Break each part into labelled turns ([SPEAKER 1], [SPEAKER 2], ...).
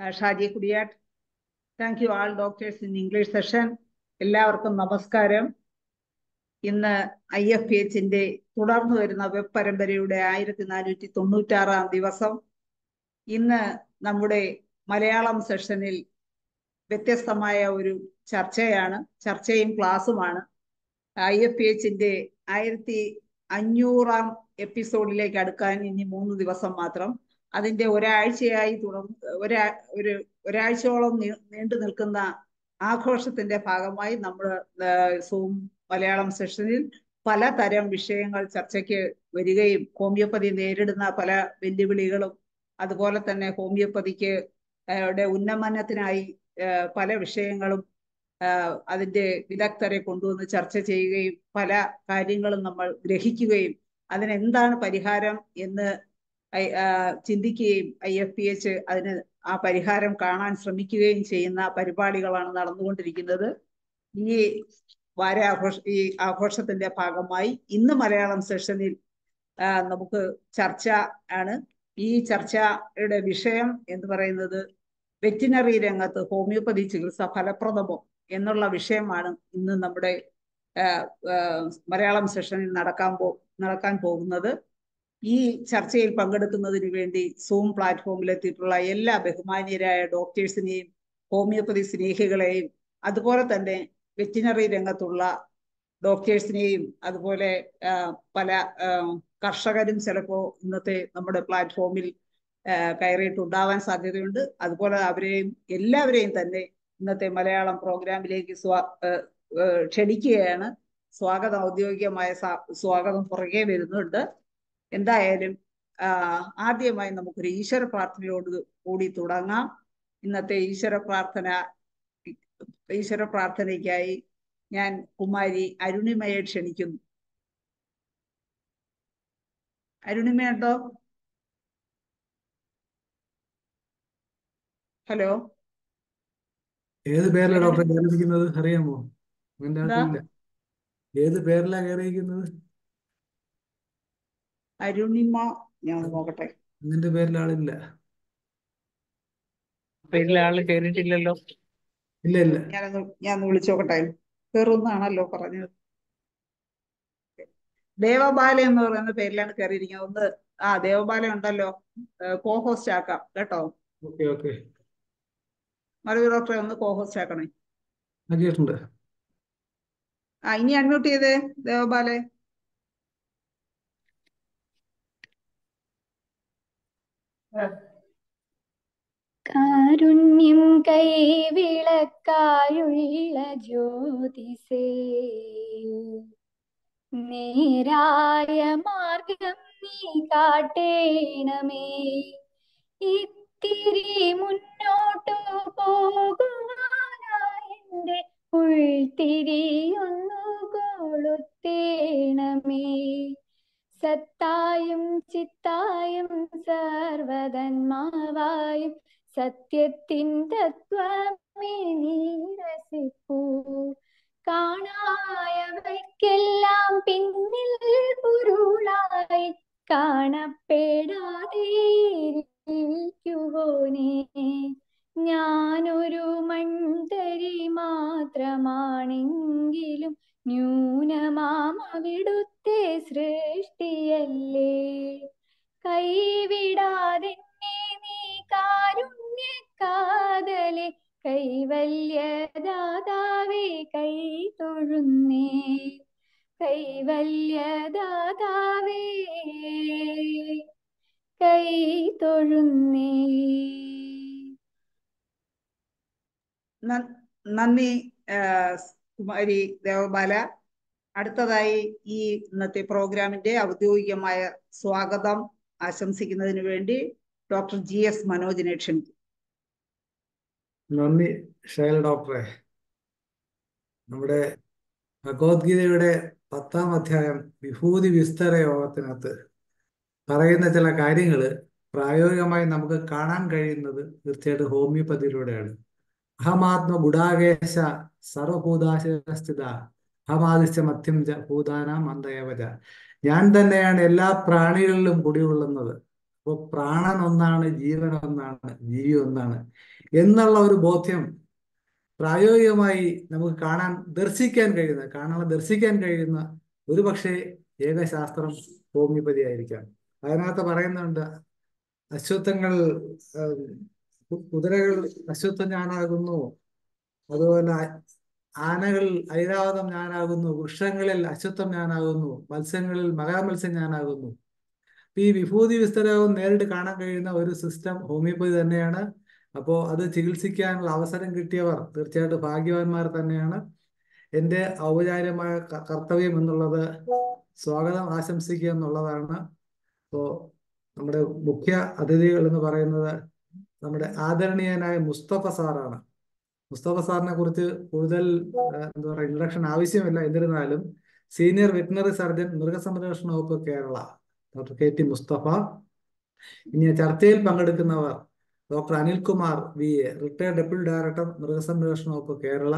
[SPEAKER 1] uh, കുടിയാട്ട്. Thank you all doctors in English session എല്ലാവർക്കും നമസ്കാരം. ഇന്ന് ഐ എഫ് എച്ചിന്റെ തുടർന്നു വരുന്ന വെബ് പരമ്പരയുടെ ആയിരത്തി നാനൂറ്റി തൊണ്ണൂറ്റാറാം ദിവസം. ഇന്ന് നമ്മുടെ മലയാളം സെഷനിൽ വ്യത്യസ്തമായ ഒരു ചർച്ചയാണ് ചർച്ചയും ക്ലാസ്സുമാണ്. ഐ എഫ് എച്ചിന്റെ ആയിരത്തി അഞ്ഞൂറാം എപ്പിസോഡിലേക്ക് അടുക്കാൻ ഇനി മൂന്ന് ദിവസം മാത്രം. അതിന്റെ ഒരാഴ്ചയായി തുടർന്ന് ഒരാ ഒരു ഒരാഴ്ചയോളം നീണ്ടു നിൽക്കുന്ന ആഘോഷത്തിന്റെ ഭാഗമായി നമ്മൾ സൂം മലയാളം സെഷനിൽ പലതരം വിഷയങ്ങൾ ചർച്ചയ്ക്ക് വരികയും ഹോമിയോപ്പതി നേരിടുന്ന പല വെല്ലുവിളികളും അതുപോലെ തന്നെ ഹോമിയോപ്പതിക്ക് ഉന്നമനത്തിനായി പല വിഷയങ്ങളും അതിന്റെ വിദഗ്ധരെ കൊണ്ടുവന്ന് ചർച്ച ചെയ്യുകയും പല കാര്യങ്ങളും നമ്മൾ ഗ്രഹിക്കുകയും അതിനെന്താണ് പരിഹാരം എന്ന് ചിന്തിക്കുകയും ഐ എഫ് പി എച്ച് അതിന് ആ പരിഹാരം കാണാൻ ശ്രമിക്കുകയും ചെയ്യുന്ന പരിപാടികളാണ് നടന്നുകൊണ്ടിരിക്കുന്നത്. ഈ വാരാഘോഷ ഈ ആഘോഷത്തിന്റെ ഭാഗമായി ഇന്ന് മലയാളം സെഷനിൽ നമുക്ക് ചർച്ച ആണ്. ഈ ചർച്ചയുടെ വിഷയം എന്ന് പറയുന്നത് വെറ്റിനറി രംഗത്ത് ഹോമിയോപ്പതി ചികിത്സ ഫലപ്രദമോ എന്നുള്ള വിഷയമാണ് ഇന്ന് നമ്മുടെ മലയാളം സെഷനിൽ നടക്കാൻ പോ നടക്കാൻ പോകുന്നത്. ഈ ചർച്ചയിൽ പങ്കെടുക്കുന്നതിന് വേണ്ടി സൂം പ്ലാറ്റ്ഫോമിൽ എത്തിയിട്ടുള്ള എല്ലാ ബഹുമാനീയരായ ഡോക്ടേഴ്സിനെയും ഹോമിയോപ്പതി സ്നേഹികളെയും അതുപോലെ തന്നെ വെറ്റിനറി രംഗത്തുള്ള ഡോക്ടേഴ്സിനെയും അതുപോലെ പല കർഷകരും ചിലപ്പോൾ ഇന്നത്തെ നമ്മുടെ പ്ലാറ്റ്ഫോമിൽ കയറിയിട്ടുണ്ടാവാൻ സാധ്യതയുണ്ട്. അതുപോലെ അവരെയും എല്ലാവരെയും തന്നെ ഇന്നത്തെ മലയാളം പ്രോഗ്രാമിലേക്ക് സ്വാ ക്ഷണിക്കുകയാണ്. സ്വാഗതം ഔദ്യോഗികമായ സ്വാഗതം പുറകെ വരുന്നുണ്ട്. എന്തായാലും ആദ്യമായി നമുക്കൊരു ഈശ്വര പ്രാർത്ഥനയോട് കൂടി തുടങ്ങാം. ഇന്നത്തെ ഈശ്വര പ്രാർത്ഥന ഈശ്വര പ്രാർത്ഥനയ്ക്കായി ഞാൻ കുമാരി അരുണിമയെ ക്ഷണിക്കുന്നു. അരുണിമയുണ്ടോ ഹലോ?
[SPEAKER 2] ഏത് പേരിലാണ് ഡോക്ടർ അറിയാമോ? ഏത് പേരിലാണ് കയറിയിരിക്കുന്നത്?
[SPEAKER 1] അരുണിമ ഞാൻ നോക്കട്ടെ.
[SPEAKER 2] നിന്റെ പേരിൽ ആളില്ല.
[SPEAKER 3] പേരിൽ ആൾ കയറിയിട്ടില്ലല്ലോ
[SPEAKER 2] ഇല്ല ഇല്ല.
[SPEAKER 1] ഞാനൊന്ന് ഞാൻ വിളിച്ചോക്കട്ടെ കേറുന്നാണല്ലോ പറഞ്ഞത്. ദേവബാല എന്ന് പറയുന്ന പേരിലാണ് കയറിയിരിക്കുന്നത് ഒന്ന് ആ ദേവബാല ഉണ്ടല്ലോ. കോ ഹോസ്റ്റ് ആക്കാം കേട്ടോ.
[SPEAKER 2] Okay okay.
[SPEAKER 1] മറുപടി ഡോക്ടറെ ഒന്ന് കോ ഹോസ്റ്റ് ആക്കണേ ആ ഇനി അൺമ്യൂട്ട് ചെയ്തേ ദേവബാലെ.
[SPEAKER 4] കാരുണ്യം കൈവിളക്കായുള്ള ജ്യോതിസേ നേരായ മാർഗം നീ കാട്ടേണമേ. ഇത്തിരി മുന്നോട്ടു പോകുവാനായി ഉൾത്തിരി ഉൾത്തിരിയൊന്നു കൊളുത്തേണമേ. സത്തായും ചിത്തായും സർവതന്മാവായും സത്യത്തിൻ തത്വമേ കാണായവയ്ക്കെല്ലാം പിന്നിൽ പൊരുളായി കാണപ്പെടാതെ ഇരിക്കുവോനെ. ഞാനൊരു മൺതരി മാത്രമാണെങ്കിലും ന്യൂനമാം അവിടുത്തെ സൃഷ്ടിയല്ലേ? കൈവിടാതെ നീ കാരുണ്യക്കാതലെ കൈവല്യദാതാവേ കൈ തൊഴുന്നേ കൈവല്യദാതാവേ കൈ തൊഴുന്നേ.
[SPEAKER 1] നന്ദി കുമാരി ദേവബാല. അടുത്തതായി ഈ ഇന്നത്തെ പ്രോഗ്രാമിന്റെ ഔദ്യോഗികമായ സ്വാഗതം ആശംസിക്കുന്നതിന് വേണ്ടി ഡോക്ടർ ജി എസ് മനോജിനെ ക്ഷണിക്കും
[SPEAKER 2] നന്ദി ശൈല ഡോക്ടറെ. നമ്മുടെ ഭഗവത്ഗീതയുടെ പത്താം അധ്യായം വിഭൂതി വിസ്തര യോഗത്തിനകത്ത് പറയുന്ന ചില കാര്യങ്ങൾ പ്രായോഗികമായി നമുക്ക് കാണാൻ കഴിയുന്നത് തീർച്ചയായിട്ടും ഹോമിയോപ്പതിയിലൂടെയാണ്. അഹമാത്മ ഗുഡാകേശ സർവഭൂതാശസ്ഥിത അഹമാദിശ മധ്യം ഭൂതാനാം അന്തയവജ ഞാൻ തന്നെയാണ് എല്ലാ പ്രാണികളിലും കുടികൊള്ളുന്നത്. അപ്പോൾ പ്രാണൻ ഒന്നാണ് ജീവൻ ഒന്നാണ് ജീവി ഒന്നാണ് എന്നുള്ള ഒരു ബോധ്യം പ്രായോഗികമായി നമുക്ക് കാണാൻ ദർശിക്കാൻ കഴിയുന്ന കാണാൻ ദർശിക്കാൻ കഴിയുന്ന ഒരു പക്ഷേ ഏകശാസ്ത്രം ഹോമിയോപ്പതി ആയിരിക്കാം. അതിനകത്ത് പറയുന്നുണ്ട് കു- കുതിരകൾ അശ്വത്വം ഞാനാകുന്നു. അതുപോലെ ആനകൾ ഐരാവതം ഞാനാകുന്നു. വൃക്ഷങ്ങളിൽ അശ്വത്വം ഞാനാകുന്നു. മത്സ്യങ്ങളിൽ മകാമത്സ്യം ഞാനാകുന്നു. ഈ വിഭൂതി വിസ്തരവും നേരിട്ട് കാണാൻ കഴിയുന്ന ഒരു സിസ്റ്റം ഹോമിയോപ്പതി തന്നെയാണ്. അപ്പോൾ അത് ചികിത്സിക്കാനുള്ള അവസരം കിട്ടിയവർ തീർച്ചയായിട്ടും ഭാഗ്യവാന്മാർ തന്നെയാണ്. എന്റെ ഔപചാരികമായ കർത്തവ്യം എന്നുള്ളത് സ്വാഗതം ആശംസിക്കുക എന്നുള്ളതാണ്. അപ്പോൾ നമ്മുടെ മുഖ്യ അതിഥികൾ എന്ന് പറയുന്നത് നമ്മുടെ ആദരണീയനായ മുസ്തഫ സാറാണ്. മുസ്തഫ സാറിനെ കുറിച്ച് കൂടുതൽ എന്താ പറയുക ഇൻട്രഡക്ഷൻ ആവശ്യമില്ല. എന്നിരുന്നാലും സീനിയർ വെറ്റിനറി സർജൻ മൃഗസംരക്ഷണ വകുപ്പ് Kerala doctor K T Mustafa. ഇനി ചർച്ചയിൽ പങ്കെടുക്കുന്നവർ doctor Anilkumar V A retired deputy director മൃഗസംരക്ഷണ വകുപ്പ് Kerala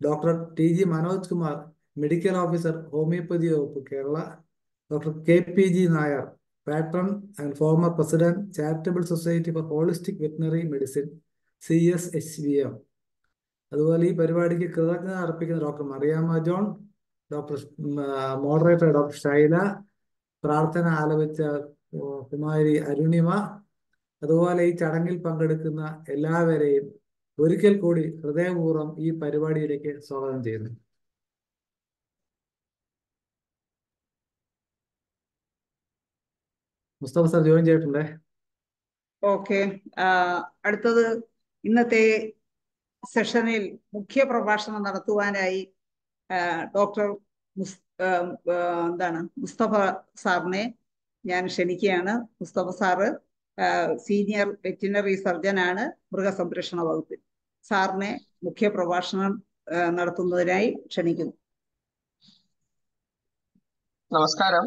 [SPEAKER 2] doctor T G Manoj Kumar medical officer homoeopathy വകുപ്പ് Kerala doctor K P G Nair patron and former president charitable society for holistic veterinary medicine C S H V M അതുപോലെ ഈ പരിപാടിക്ക് കൃതജ്ഞത അർപ്പിക്കുന്ന doctor Mariyama John doctor moderator doctor Shaila പ്രാർത്ഥന ആലപിച്ച കുമാരി അരുണിമ അതുപോലെ ഈ ചടങ്ങിൽ പങ്കെടുക്കുന്ന എല്ലാവരെയും ഒരിക്കൽ കൂടി ഹൃദയപൂർവം ഈ പരിപാടിയിലേക്ക് സ്വാഗതം ചെയ്യുന്നു. മുസ്തഫ സാർ ജോയിൻ ചെയ്തിട്ടുണ്ട്?
[SPEAKER 1] ഓക്കെ. അടുത്തത് ഇന്നത്തെ സെഷനിൽ മുഖ്യ പ്രഭാഷണം നടത്തുവാനായി ഡോക്ടർ എന്താണ് മുസ്തഫ സാറിനെ ഞാൻ ക്ഷണിക്കുകയാണ്. മുസ്തഫ സാറ് സീനിയർ വെറ്റിനറി ആണ് മൃഗസംരക്ഷണ വകുപ്പിൽ സാറിനെ മുഖ്യ പ്രഭാഷണം നടത്തുന്നതിനായി ക്ഷണിക്കുന്നു.
[SPEAKER 5] നമസ്കാരം.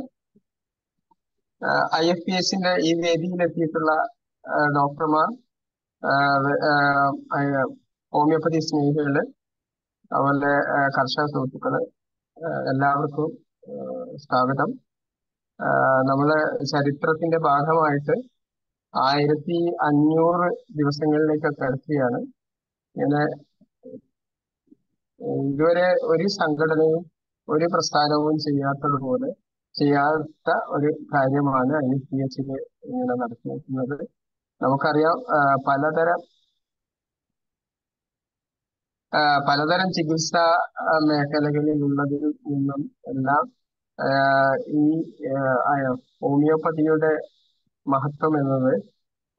[SPEAKER 5] ഐ എഫ് പി എസിന്റെ ഈ വേദിയിലെത്തിയിട്ടുള്ള ഡോക്ടർമാർ ഹോമിയോപ്പതി സ്നേഹികൾ അതുപോലെ കർഷക സുഹൃത്തുക്കൾ എല്ലാവർക്കും സ്വാഗതം. നമ്മുടെ ചരിത്രത്തിന്റെ ഭാഗമായിട്ട് ആയിരത്തി അഞ്ഞൂറ് ദിവസങ്ങളിലേക്ക് അടുക്കുകയാണ് ഇങ്ങനെ ഇതുവരെ ഒരു സംഘടനയും ഒരു പ്രസ്ഥാനവും ചെയ്യാത്തതുപോലെ ചെയ്യാത്ത ഒരു കാര്യമാണ് ഐ സി എച്ച് എച്ചിൽ ഇങ്ങനെ നടത്തിയിരിക്കുന്നത്. നമുക്കറിയാം പലതരം പലതരം ചികിത്സാ മേഖലകളിൽ മേഖലകളിലുള്ളതിൽ നിന്നും എല്ലാം ഈ ഹോമിയോപ്പതിയുടെ മഹത്വം എന്നത്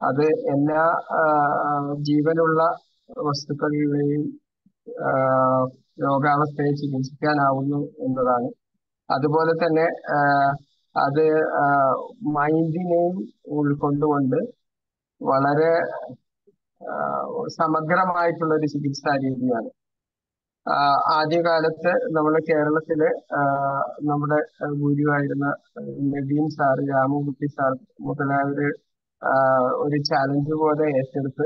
[SPEAKER 5] അത് എല്ലാ ജീവനുള്ള വസ്തുക്കളിലെയും രോഗാവസ്ഥയെ ചികിത്സിക്കാനാവുന്നു എന്നതാണ്. അതുപോലെ തന്നെ അത് മൈൻഡിനെയും ഉൾക്കൊണ്ടുകൊണ്ട് വളരെ സമഗ്രമായിട്ടുള്ള ഒരു ചികിത്സാ രീതിയാണ്. ആദ്യകാലത്ത് നമ്മുടെ കേരളത്തിൽ നമ്മുടെ ഗുരുവായിരുന്ന നദീം സാർ രാമൻകുട്ടി സാർ മുതലായവര് ഒരു ചാലഞ്ച് പോലെ ഏറ്റെടുത്ത്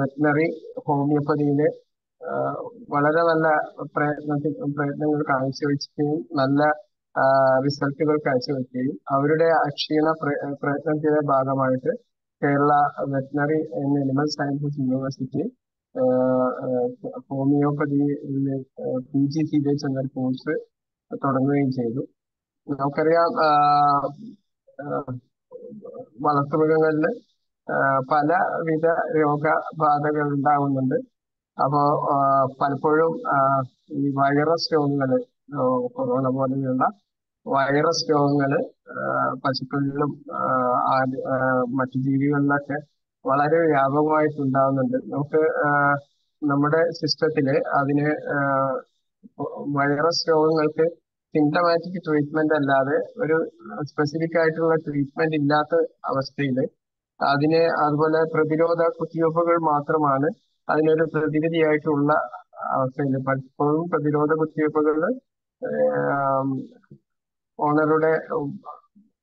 [SPEAKER 5] വെറ്റിനറി ഹോമിയോപ്പതിയിൽ വളരെ നല്ല പ്രയത്നത്തിൽ പ്രയത്നങ്ങൾ കാഴ്ചവെക്കുകയും നല്ല റിസൾട്ടുകൾ കാഴ്ചവെക്കുകയും അവരുടെ അക്ഷീണ പ്ര- പ്രയത്നത്തിന്റെ ഭാഗമായിട്ട് Kerala veterinary and animal sciences university homoeopathy P G C B H എന്നൊരു കോഴ്സ് തുടങ്ങുകയും ചെയ്തു. നമുക്കറിയാം വളർത്തുമൃഗങ്ങളിൽ പലവിധ രോഗബാധകൾ ഉണ്ടാകുന്നുണ്ട് അപ്പോ പലപ്പോഴും ഈ വൈറസ് രോഗങ്ങൾ കൊറോണ പോലെയുള്ള വൈറസ് രോഗങ്ങൾ പശുക്കളിലും മറ്റു ജീവികളിലൊക്കെ വളരെ വ്യാപകമായിട്ട് ഉണ്ടാകുന്നുണ്ട് നമുക്ക് നമ്മുടെ സിസ്റ്റത്തിൽ അതിന് വൈറസ് രോഗങ്ങൾക്ക് സിംറ്റമാറ്റിക് ട്രീറ്റ്മെന്റ് അല്ലാതെ ഒരു സ്പെസിഫിക് ആയിട്ടുള്ള ട്രീറ്റ്മെന്റ് ഇല്ലാത്ത അവസ്ഥയിൽ അതിന് അതുപോലെ പ്രതിരോധ കുത്തിവയ്പ്പുകൾ മാത്രമാണ് അതിനൊരു പ്രതിവിധിയായിട്ടുള്ള അവസ്ഥയിൽ പലപ്പോഴും പ്രതിരോധ കുത്തിവയ്പ്പുകൾ ഓണറുടെ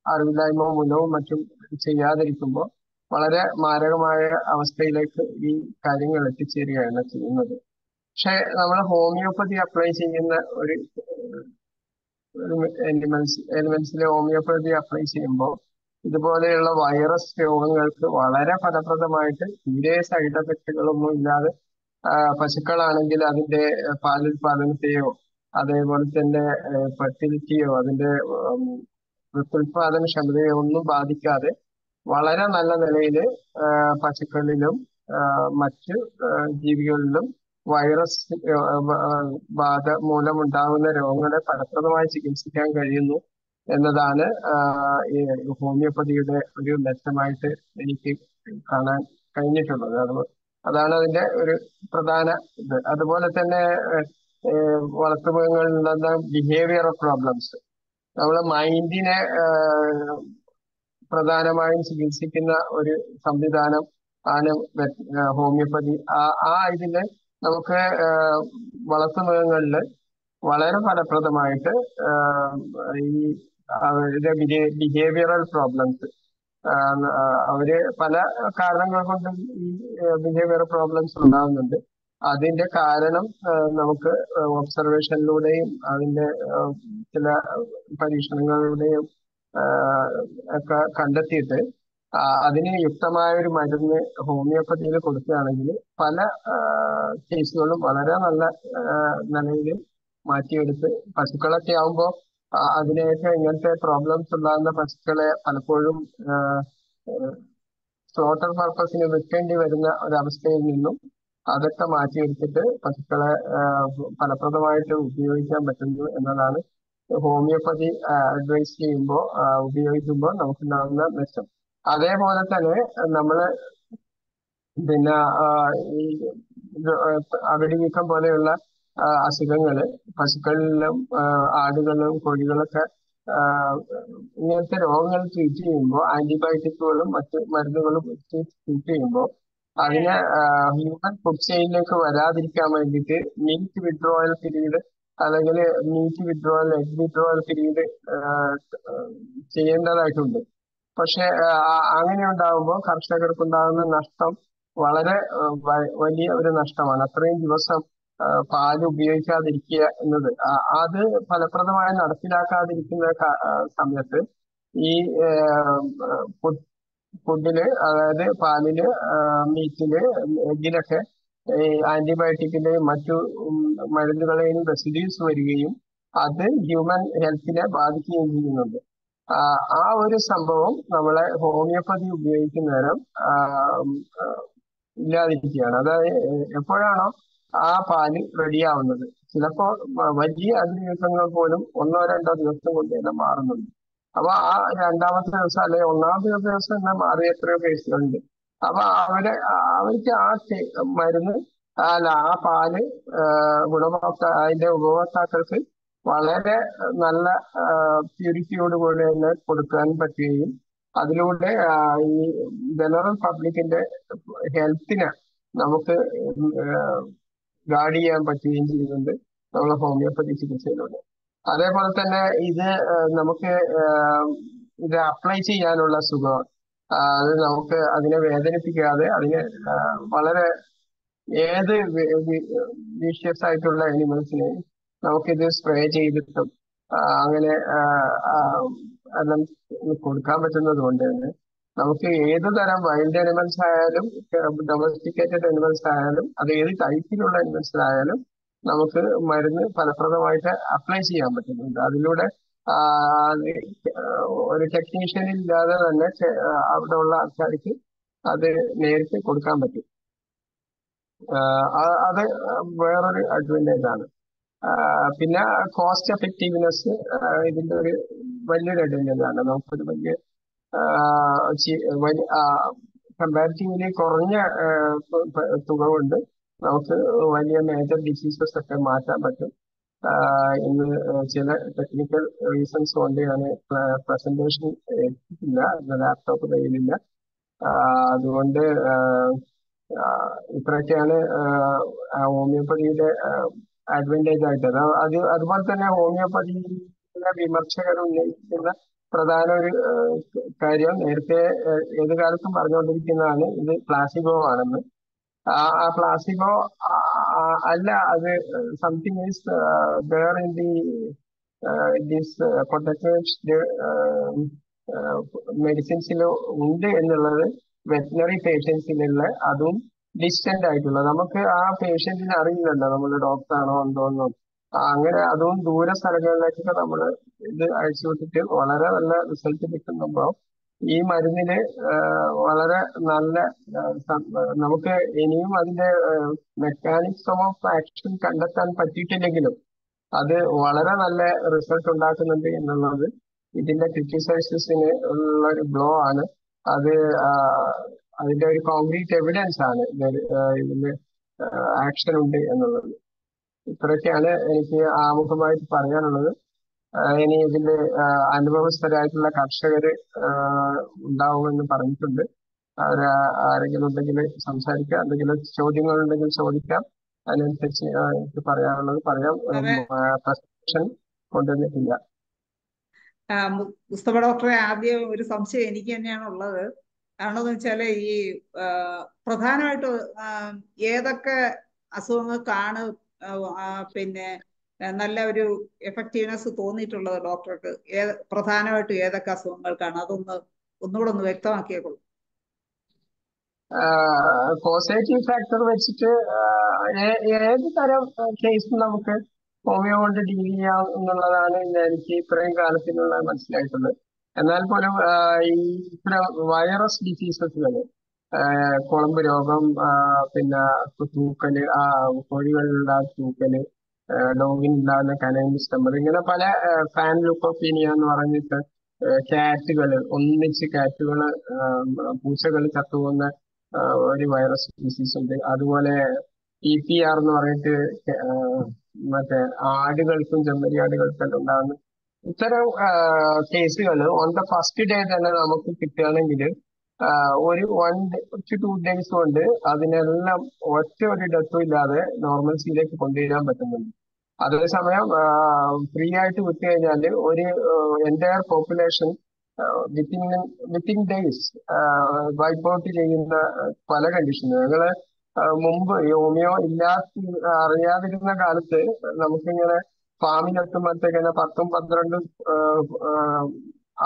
[SPEAKER 5] അറിവില്ലായ്മ മൂലവും മറ്റും ചെയ്യാതിരിക്കുമ്പോൾ വളരെ മാരകമായ അവസ്ഥയിലേക്ക് ഈ കാര്യങ്ങൾ എത്തിച്ചേരുകയാണ് ചെയ്യുന്നത്. പക്ഷെ നമ്മൾ ഹോമിയോപ്പതി അപ്ലൈ ചെയ്യുന്ന ഒരു എലിമെന്റ്സ് എലിമെന്റ്സിലെ ഹോമിയോപ്പതി അപ്ലൈ ചെയ്യുമ്പോൾ ഇതുപോലെയുള്ള വൈറസ് രോഗങ്ങൾക്ക് വളരെ ഫലപ്രദമായിട്ട് തീരെ സൈഡ് എഫക്റ്റുകളൊന്നും ഇല്ലാതെ പശുക്കളാണെങ്കിൽ അതിന്റെ പാലുൽപാദനത്തെയോ അതേപോലെ തന്നെ ഫെർട്ടിലിറ്റിയോ അതിന്റെ പ്രത്യുൽപാദന ക്ഷമതയോ ഒന്നും ബാധിക്കാതെ വളരെ നല്ല നിലയിൽ പശുക്കളിലും മറ്റ് ജീവികളിലും വൈറസ് ബാധ മൂലമുണ്ടാകുന്ന രോഗങ്ങളെ ഫലപ്രദമായി ചികിത്സിക്കാൻ കഴിയുന്നു. എന്നതാണ് ഹോമിയോപ്പതിയുടെ ഒരു മെച്ചമായിട്ട് എനിക്ക് കാണാൻ കഴിഞ്ഞിട്ടുള്ളത്. അത് അതാണ് അതിന്റെ ഒരു പ്രധാന ഇത്. അതുപോലെ തന്നെ വളർത്തുമൃഗങ്ങളിൽ നിന്ന് ബിഹേവിയർ പ്രോബ്ലംസ് നമ്മൾ മൈൻഡിനെ പ്രധാനമായും ചികിത്സിക്കുന്ന ഒരു സംവിധാനം ആണ് ഹോമിയോപ്പതി. ആ ഇതിൽ നമുക്ക് വളർത്തുമൃഗങ്ങളിൽ വളരെ ഫലപ്രദമായിട്ട് ഈ അവരുടെ ബിഹേവിയറൽ പ്രോബ്ലംസ് അവർ പല കാരണങ്ങൾ കൊണ്ടും ഈ ബിഹേവിയറൽ പ്രോബ്ലംസ് ഉണ്ടാകുന്നുണ്ട് അതിന്റെ കാരണം നമുക്ക് ഒബ്സർവേഷനിലൂടെയും അതിന്റെ ചില പരീക്ഷണങ്ങളിലൂടെയും ഒക്കെ കണ്ടെത്തിയിട്ട് അതിന് യുക്തമായ ഒരു മരുന്ന് ഹോമിയോപ്പതിയിൽ കൊടുക്കുകയാണെങ്കിൽ പല കേസുകളും വളരെ നല്ല നിലയിൽ മാറ്റിയെടുത്ത് പശുക്കളൊക്കെ ആവുമ്പോൾ അതിനെയൊക്കെ ഇങ്ങനത്തെ പ്രോബ്ലംസ് ഉണ്ടാകുന്ന പശുക്കളെ പലപ്പോഴും സ്ലോട്ടർ പർപ്പസിന് വിൽക്കേണ്ടി വരുന്ന ഒരവസ്ഥയിൽ നിന്നും അതൊക്കെ മാറ്റിയെടുത്തിട്ട് പശുക്കളെ ഫലപ്രദമായിട്ട് ഉപയോഗിക്കാൻ പറ്റുന്നു എന്നതാണ് ഹോമിയോപ്പതി അഡ്വൈസ് ചെയ്യുമ്പോൾ ഉപയോഗിക്കുമ്പോൾ നമുക്കുണ്ടാകുന്ന മെച്ചം. അതേപോലെ തന്നെ നമ്മൾ പിന്നെ ഈ അകിടി വീക്കം പോലെയുള്ള ആഹ് അസുഖങ്ങൾ പശുക്കളിലും ആടുകളിലും കോഴികളൊക്കെ ഇങ്ങനത്തെ രോഗങ്ങൾ ട്രീറ്റ് ചെയ്യുമ്പോൾ ആന്റിബയോട്ടിക്കുകളും മറ്റ് മരുന്നുകളും ട്രീറ്റ് ചെയ്യുമ്പോൾ അതിനെ ഹ്യൂമൻ ഫുഡ് ചെയിനിലേക്ക് വരാതിരിക്കാൻ വേണ്ടിയിട്ട് മീറ്റ് വിഡ്രോവൽ പീരീഡ് അല്ലെങ്കിൽ meat withdrawal egg withdrawal period ചെയ്യേണ്ടതായിട്ടുണ്ട്. പക്ഷെ അങ്ങനെ ഉണ്ടാകുമ്പോൾ കർഷകർക്ക് ഉണ്ടാകുന്ന നഷ്ടം വളരെ വലിയ ഒരു നഷ്ടമാണ്. അത്രയും ദിവസം പാൽ ഉപയോഗിക്കാതിരിക്കുക എന്നത്. അത് ഫലപ്രദമായി നടപ്പിലാക്കാതിരിക്കുന്ന സമയത്ത് ഈ ഫുഡ് ഫുഡിൽ അതായത് പാലിൽ മീറ്റിൽ ഈ ആന്റിബയോട്ടിക്കിന്റെയും മറ്റു മരുന്നുകളെയും റെസിഡ്യൂസ് വരികയും അത് ഹ്യൂമൻ ഹെൽത്തിനെ ബാധിക്കുകയും ചെയ്യുന്നുണ്ട്. ആ ഒരു സംഭവം നമ്മളെ ഹോമിയോപ്പതി ഉപയോഗിക്കുന്ന നേരം ഇല്ലാതിരിക്കുകയാണ്. അതായത് എപ്പോഴാണോ ആ പാൽ റെഡിയാവുന്നത്. ചിലപ്പോൾ വലിയ അതിദിവസങ്ങൾ പോലും ഒന്നോ രണ്ടോ ദിവസം കൊണ്ട് തന്നെ മാറുന്നുണ്ട്. അപ്പൊ ആ രണ്ടാമത്തെ ദിവസം അല്ലെങ്കിൽ ഒന്നാമത്തെ ദിവസം തന്നെ മാറിയ എത്രയോ കേസുകളുണ്ട്. അപ്പൊ അവരെ അവർക്ക് ആ മരുന്ന് അല്ല ആ പാൽ ഗുണഭോക്ത അതിന്റെ ഉപഭോക്താക്കൾക്ക് വളരെ നല്ല പ്യൂരിറ്റിയോട് കൂടി തന്നെ കൊടുക്കാൻ പറ്റുകയും അതിലൂടെ ഈ ജനറൽ പബ്ലിക്കിന്റെ ഹെൽത്തിന് നമുക്ക് ഗാർഡ് ചെയ്യാൻ പറ്റുകയും ചെയ്യുന്നുണ്ട് നമ്മളെ ഹോമിയോപ്പതി ചികിത്സയിലൂടെ അതേപോലെ തന്നെ ഇത് നമുക്ക് ഇത് അപ്ലൈ ചെയ്യാനുള്ള സുഖം. അത് നമുക്ക് അതിനെ വേദനിപ്പിക്കാതെ അതിനെ വളരെ ഏത് വീഷ്യസ് ആയിട്ടുള്ള അനിമൽസിനെയും നമുക്കിത് സ്പ്രേ ചെയ്തിട്ടും അങ്ങനെ എല്ലാം കൊടുക്കാൻ പറ്റുന്നത് കൊണ്ട് തന്നെ നമുക്ക് ഏത് തരം വൈൽഡ് അനിമൽസ് ആയാലും ഡൊമസ്റ്റിക്കേറ്റഡ് അനിമൽസ് ആയാലും അത് ഏത് ടൈപ്പിലുള്ള അനിമൽസ് ആയാലും നമുക്ക് മരുന്ന് ഫലപ്രദമായിട്ട് അപ്ലൈ ചെയ്യാൻ പറ്റുന്നുണ്ട്. അതിലൂടെ ഒരു ടെക്നീഷ്യൻ ഇല്ലാതെ തന്നെ അവിടെ ഉള്ള ആൾക്കാർക്ക് അത് നേരിട്ട് കൊടുക്കാൻ പറ്റും. അത് വേറൊരു അഡ്വാന്റേജ് ആണ്. പിന്നെ കോസ്റ്റ് എഫക്റ്റീവ്നെസ് ഇതിന്റെ ഒരു വലിയൊരു അഡ്വാന്റേജ് ആണ്. നമുക്കൊരു വലിയ കമ്പാരിറ്റീവ്ലി കുറഞ്ഞ തുക കൊണ്ട് നമുക്ക് വലിയ മേജർ ഡിസീസസ് ഒക്കെ മാറ്റാൻ പറ്റും. ഇന്ന് ചില ടെക്നിക്കൽ റീസൺസ് കൊണ്ട് ഞാൻ പ്രസന്റേഷൻ എടുത്തിട്ടില്ല ലാപ്ടോപ്പ് കയ്യിലില്ല. അതുകൊണ്ട് ഇത്രയൊക്കെയാണ് ഹോമിയോപ്പതിയുടെ അഡ്വാന്റേജ് ആയിട്ട് അത് അത് അതുപോലെ തന്നെ ഹോമിയോപ്പതിയിലെ വിമർശകർ ഉന്നയിക്കുന്ന പ്രധാന ഒരു കാര്യം നേരത്തെ ഏത് കാലത്തും പറഞ്ഞുകൊണ്ടിരിക്കുന്നതാണ് ഇത് പ്ലാസിബോ ആണെന്ന്. ആ പ്ലാസിബോ അല്ല അത് something is there in the this potatoes മെഡിസിൻസിലോ ഉണ്ട് എന്നുള്ളത് വെറ്റിനറി പേഷ്യൻസിലുള്ള അതും ഡിസ്റ്റന്റ് ആയിട്ടുള്ള. നമുക്ക് ആ പേഷ്യന്റിനെ അറിയില്ലല്ലോ നമ്മൾ ഡോക്ടറാണോ ഉണ്ടോ ആ, അങ്ങനെ അതും ദൂര സ്ഥലങ്ങളിലേക്കൊക്കെ നമ്മൾ ഇത് അയച്ചു വിട്ടിട്ട് വളരെ നല്ല റിസൾട്ട് കിട്ടുമ്പോൾ ഈ മരുന്നിന് വളരെ നല്ല നമുക്ക് ഇനിയും അതിന്റെ മെക്കാനിസം ഓഫ് ആക്ഷൻ കണ്ടെത്താൻ പറ്റിയിട്ടില്ലെങ്കിലും അത് വളരെ നല്ല റിസൾട്ട് ഉണ്ടാക്കുന്നുണ്ട് എന്നുള്ളത് ഇതിന്റെ ക്രിറ്റിസൈസസിന് ഉള്ള ഒരു ബ്ലോ ആണ്. അത് അതിന്റെ ഒരു കോൺക്രീറ്റ് എവിഡൻസ് ആണ്. ഇതിന് ആക്ഷൻ ഉണ്ട് എന്നുള്ളത്. ഇത്രയൊക്കെയാണ് എനിക്ക് ആമുഖമായിട്ട് പറയാനുള്ളത്. ഇനി ഇതിന്റെ അനുഭവസ്ഥരായിട്ടുള്ള കർഷകർ ഉണ്ടാവുമെന്ന് പറഞ്ഞിട്ടുണ്ട്. അവർ ആരെങ്കിലും ഉണ്ടെങ്കിൽ സംസാരിക്കാം. എന്തെങ്കിലും ചോദ്യങ്ങൾ ഉണ്ടെങ്കിൽ ചോദിക്കാം. അതിനനുസരിച്ച് എനിക്ക് പറയാനുള്ളത് പറയാം. പ്രസക്ഷൻ കൊണ്ടുവന്നിട്ടില്ല.
[SPEAKER 1] പുസ്തക മുസ്തഫ ഡോക്ടറെ ആദ്യം ഒരു സംശയം എനിക്ക് തന്നെയാണ് ഉള്ളത്. കാരണമെന്ന് വെച്ചാൽ ഈ പ്രധാനമായിട്ട് ഏതൊക്കെ അസുഖങ്ങൾക്കാണ് പിന്നെ നല്ല ഒരു എഫക്റ്റീവ്നെസ് തോന്നിയിട്ടുള്ളത് ഡോക്ടർക്ക്. ഏത് പ്രധാനമായിട്ടും ഏതൊക്കെ അസുഖങ്ങൾക്കാണ് അതൊന്ന് ഒന്നുകൂടെ ഒന്ന് വ്യക്തമാക്കിയേക്കുള്ളൂ.
[SPEAKER 5] കോസേറ്റീവ് ഫാക്ടർ വെച്ചിട്ട് ഏത് തരം കേസും നമുക്ക് ഹോമിയോ കൊണ്ട് ഡീൽ ചെയ്യാം എന്നുള്ളതാണ് എനിക്ക് ഇത്രയും കാലത്തിനുള്ള മനസ്സിലായിട്ടുള്ളത്. എന്നാൽ പോലും ഈ ഇത്തരം വൈറസ് ഡിസീസസുകൾ കുളമ്പ് രോഗം പിന്നെ തൂക്കൽ കോഴികളിലുണ്ടാകുന്ന തൂക്കൽ ഡോഗിനുണ്ടാകുന്ന കനൈൻ സ്റ്റമ്പർ ഇങ്ങനെ പല ഫാൻ ലുക്കോപ്പീനിയ എന്ന് പറഞ്ഞിട്ട് കാറ്റുകൾ ഒന്നിച്ച് കാറ്റുകൾ പൂച്ചകൾ ചത്തുപോകുന്ന ഒരു വൈറസ് ഡിസീസ് ഉണ്ട്. അതുപോലെ ഇ പി ആർ എന്ന് പറഞ്ഞിട്ട് മറ്റേ ആടുകൾക്കും ചെമ്മരിയാടുകൾക്കും ഉണ്ടാകുന്ന ഇത്തരം കേസുകൾ ഓൺ ദ ഫസ്റ്റ് ഡേ തന്നെ നമുക്ക് കിട്ടുകയാണെങ്കിൽ ഒരു വൺ ടു ടു ഡേയ്സ് കൊണ്ട് അതിനെല്ലാം ഒറ്റ ഒരു ഡെത്തും ഇല്ലാതെ നോർമൽ നോർമൽസിയിലേക്ക് കൊണ്ടുവരാൻ പറ്റുന്നുണ്ട്. അതേസമയം ഫ്രീ ആയിട്ട് വിട്ടു കഴിഞ്ഞാൽ ഒരു entire population within within days wipe out ചെയ്യുന്ന പല കണ്ടീഷനും ഞങ്ങൾ മുമ്പ് ഹോമിയോ ഇല്ലാത്ത അറിയാതിരുന്ന കാലത്ത് നമുക്കിങ്ങനെ ഫാമിലെത്തുമ്പോഴത്തേക്കിങ്ങനെ പത്തും പന്ത്രണ്ടും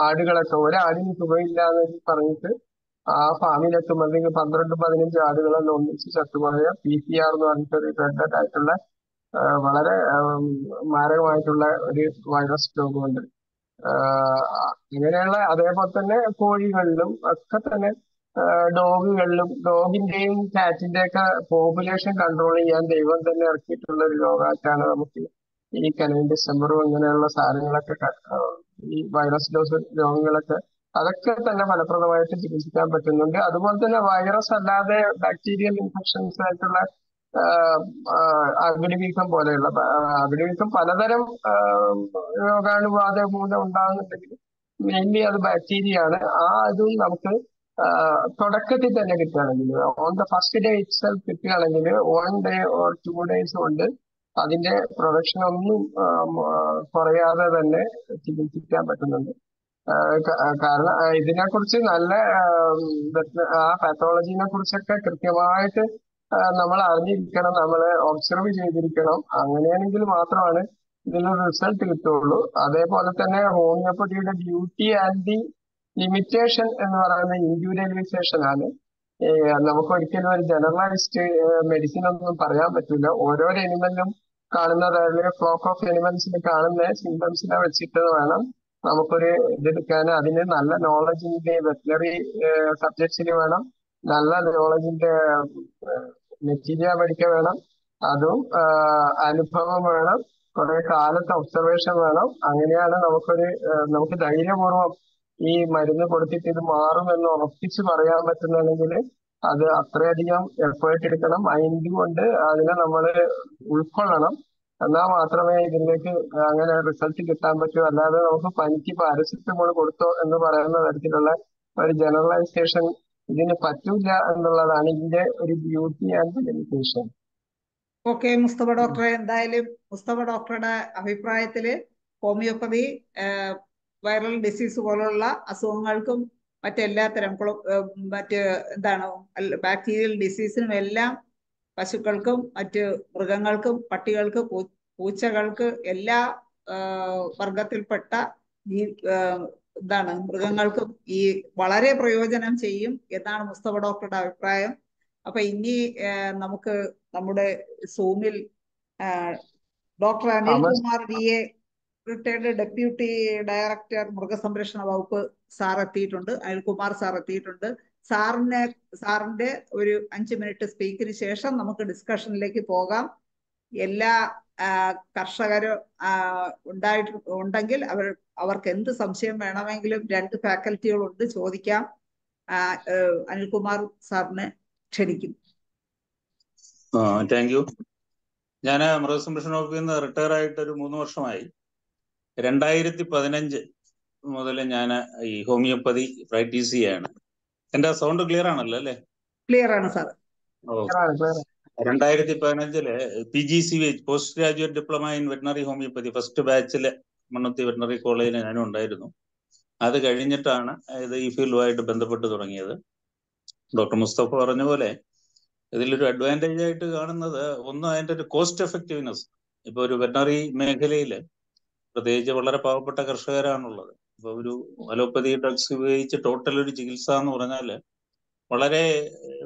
[SPEAKER 5] ആടുകളൊക്കെ ഒരാടിന് സുഖമില്ല എന്ന് പറഞ്ഞിട്ട് ആ ഫാമിലെത്തുമ്പോഴത്തേക്ക് പന്ത്രണ്ട് പതിനഞ്ച് ആടുകളെല്ലാം ഒന്നിച്ച് ചത്തുപോയ പി സി ആർ എന്ന് പറഞ്ഞിട്ട് ഒരു ആയിട്ടുള്ള വളരെ മാരകമായിട്ടുള്ള ഒരു വൈറസ് രോഗമുണ്ട് ഇങ്ങനെയുള്ള അതേപോലെ തന്നെ കോഴികളിലും ഒക്കെ തന്നെ ഡോഗുകളിലും ഡോഗിന്റെയും കാറ്റിന്റെ ഒക്കെ പോപ്പുലേഷൻ കൺട്രോൾ ചെയ്യാൻ ദൈവം തന്നെ ഇറക്കിയിട്ടുള്ള ഒരു രോഗമായിട്ടാണ് നമുക്ക് ഈ കനവിൻ ഡിസംബറും ഇങ്ങനെയുള്ള സാധനങ്ങളൊക്കെ ഈ വൈറസ് ഡോസ് രോഗങ്ങളൊക്കെ അതൊക്കെ തന്നെ ഫലപ്രദമായിട്ട് ചികിത്സിക്കാൻ പറ്റുന്നുണ്ട്. അതുപോലെ തന്നെ വൈറസ് അല്ലാതെ ബാക്ടീരിയൽ ഇൻഫെക്ഷൻസ് ആയിട്ടുള്ള അഗ്നിവീക്കം പോലെയുള്ള അഗ്നിവീക്കം പലതരം രോഗാണുബാധ മൂലം ഉണ്ടാകുന്നുണ്ടെങ്കിൽ മെയിൻലി അത് ബാക്ടീരിയ ആണ്. ആ അതും നമുക്ക് തുടക്കത്തിൽ തന്നെ കിട്ടുകയാണെങ്കിൽ on the first day itself കിട്ടുകയാണെങ്കിൽ one day or two days കൊണ്ട് അതിന്റെ പ്രൊഡക്ഷൻ ഒന്നും കുറയാതെ തന്നെ ചികിത്സിക്കാൻ പറ്റുന്നുണ്ട്. കാരണം ഇതിനെ കുറിച്ച് നല്ല ആ പാത്തോളജിനെ കുറിച്ചൊക്കെ കൃത്യമായിട്ട് നമ്മൾ അറിഞ്ഞിരിക്കണം നമ്മൾ ഒബ്സർവ് ചെയ്തിരിക്കണം. അങ്ങനെയാണെങ്കിൽ മാത്രമാണ് ഇതിനൊരു റിസൾട്ട് കിട്ടുള്ളൂ. അതേപോലെ തന്നെ ഹോമിയോപ്പതിയുടെ ബ്യൂട്ടി ആൻഡ് ദി ലിമിറ്റേഷൻ എന്ന് പറയുന്ന ഇൻഡ്യൂരിയലൈസേഷൻ ആണ്. നമുക്ക് ഒരിക്കലും ഒരു ജനറലൈസ്ഡ് മെഡിസിൻ ഒന്നും പറയാൻ പറ്റില്ല ഓരോ എനിമലിലും കാണുന്ന അതായത് ഫ്ലോക്ക് ഓഫ് എനിമൽസിൽ കാണുന്ന സിംറ്റംസിനെ വെച്ചിട്ട് വേണം നമുക്കൊരു ഇതെടുക്കാൻ അതിന് നല്ല നോളജിന്റെ വെറ്റിനറി സബ്ജക്ട്സിന് വേണം. നല്ല നോളജിന്റെ മെറ്റീരിയൽ പഠിക്കാൻ വേണം. അതും അനുഭവം വേണം. കുറെ കാലത്തെ ഒബ്സർവേഷൻ വേണം. അങ്ങനെയാണ് നമുക്കൊരു നമുക്ക് ധൈര്യപൂർവം ഈ മരുന്ന് കൊടുത്തിട്ട് ഇത് മാറുമെന്ന് ഉറപ്പിച്ച് പറയാൻ പറ്റുന്നുണ്ടെങ്കിൽ അത് അത്രയധികം എഫേർട്ട് എടുക്കണം. മൈൻഡ് കൊണ്ട് അതിനെ നമ്മൾ ഉൾക്കൊള്ളണം. എന്നാൽ മാത്രമേ ഇതിലേക്ക് അങ്ങനെ റിസൾട്ട് കിട്ടാൻ പറ്റൂ. അല്ലാതെ നമുക്ക് പനിക്ക് പാരസിറ്റമോൾ കൊടുത്തോ എന്ന് പറയുന്ന തരത്തിലുള്ള ഒരു ജനറലൈസേഷൻ ഇതിന് പറ്റൂല എന്നുള്ളതാണ് ഇതിന്റെ ഒരു beauty and limitation
[SPEAKER 1] okay Mustafa ഡോക്ടറെ എന്തായാലും മുസ്തഫ ഡോക്ടറുടെ അഭിപ്രായത്തിൽ ഹോമിയോപ്പതി വൈറൽ ഡിസീസ് പോലുള്ള അസുഖങ്ങൾക്കും മറ്റെല്ലാത്തരം മറ്റ് എന്താണ് ബാക്ടീരിയൽ ഡിസീസിനും എല്ലാം പശുക്കൾക്കും മറ്റ് മൃഗങ്ങൾക്കും പട്ടികൾക്ക് പൂച്ചകൾക്ക് എല്ലാ വർഗത്തിൽപ്പെട്ട ഈ എന്താണ് മൃഗങ്ങൾക്കും ഈ വളരെ പ്രയോജനം ചെയ്യും എന്നാണ് മുസ്തഫ ഡോക്ടറുടെ അഭിപ്രായം. അപ്പൊ ഇനി നമുക്ക് നമ്മുടെ സൂമിൽ doctor
[SPEAKER 5] Anil
[SPEAKER 1] Kumar D A retired deputy director മൃഗസംരക്ഷണ വകുപ്പ് സാർ എത്തിയിട്ടുണ്ട്. അനിൽകുമാർ സാർ എത്തിയിട്ടുണ്ട്. സാറിന് സാറിന്റെ ഒരു അഞ്ച് മിനിറ്റ് സ്പീക്കിന് ശേഷം നമുക്ക് ഡിസ്കഷനിലേക്ക് പോകാം. എല്ലാ കർഷകർ ഉണ്ടായിട്ട് ഉണ്ടെങ്കിൽ അവർ അവർക്ക് എന്ത് സംശയം വേണമെങ്കിലും രണ്ട് ഫാക്കൽറ്റികളുണ്ട് ചോദിക്കാം. അനിൽകുമാർ സാറിന് ക്ഷണിക്കും.
[SPEAKER 6] Thank you. ഞാൻ മൃഗസംരക്ഷണ വകുപ്പിൽ നിന്ന് റിട്ടയർ ആയിട്ട് ഒരു മൂന്ന് വർഷമായി. രണ്ടായിരത്തി പതിനഞ്ച് മുതൽ ഞാൻ ഈ ഹോമിയോപ്പതി പ്രാക്ടീസ് ചെയ്യാണ്. എന്റെ സൗണ്ട് ക്ലിയർ ആണല്ലോ അല്ലേ?
[SPEAKER 1] ക്ലിയർ ആണ് സാർ.
[SPEAKER 6] രണ്ടായിരത്തി പതിനഞ്ചിൽ P G C H post graduate diploma in veterinary homoeopathy first ബാച്ചിൽ മണ്ണുത്തി വെറ്റിനറി കോളേജിൽ ഞാനും ഉണ്ടായിരുന്നു. അത് കഴിഞ്ഞിട്ടാണ് ഇത് ഈ ഫീൽഡുമായിട്ട് ബന്ധപ്പെട്ട് തുടങ്ങിയത്. ഡോക്ടർ മുസ്തഫ പറഞ്ഞ പോലെ ഇതിലൊരു അഡ്വാന്റേജ് ആയിട്ട് കാണുന്നത് ഒന്ന് അതിന്റെ ഒരു കോസ്റ്റ് എഫക്റ്റീവ്നെസ് ഇപ്പൊ ഒരു വെറ്റിനറി മേഖലയിൽ പ്രത്യേകിച്ച് വളരെ പാവപ്പെട്ട കർഷകരാണുള്ളത്. ഇപ്പൊ ഒരു അലോപ്പതി ഡ്രഗ്സ് ഉപയോഗിച്ച് ടോട്ടൽ ഒരു ചികിത്സ എന്ന് പറഞ്ഞാൽ വളരെ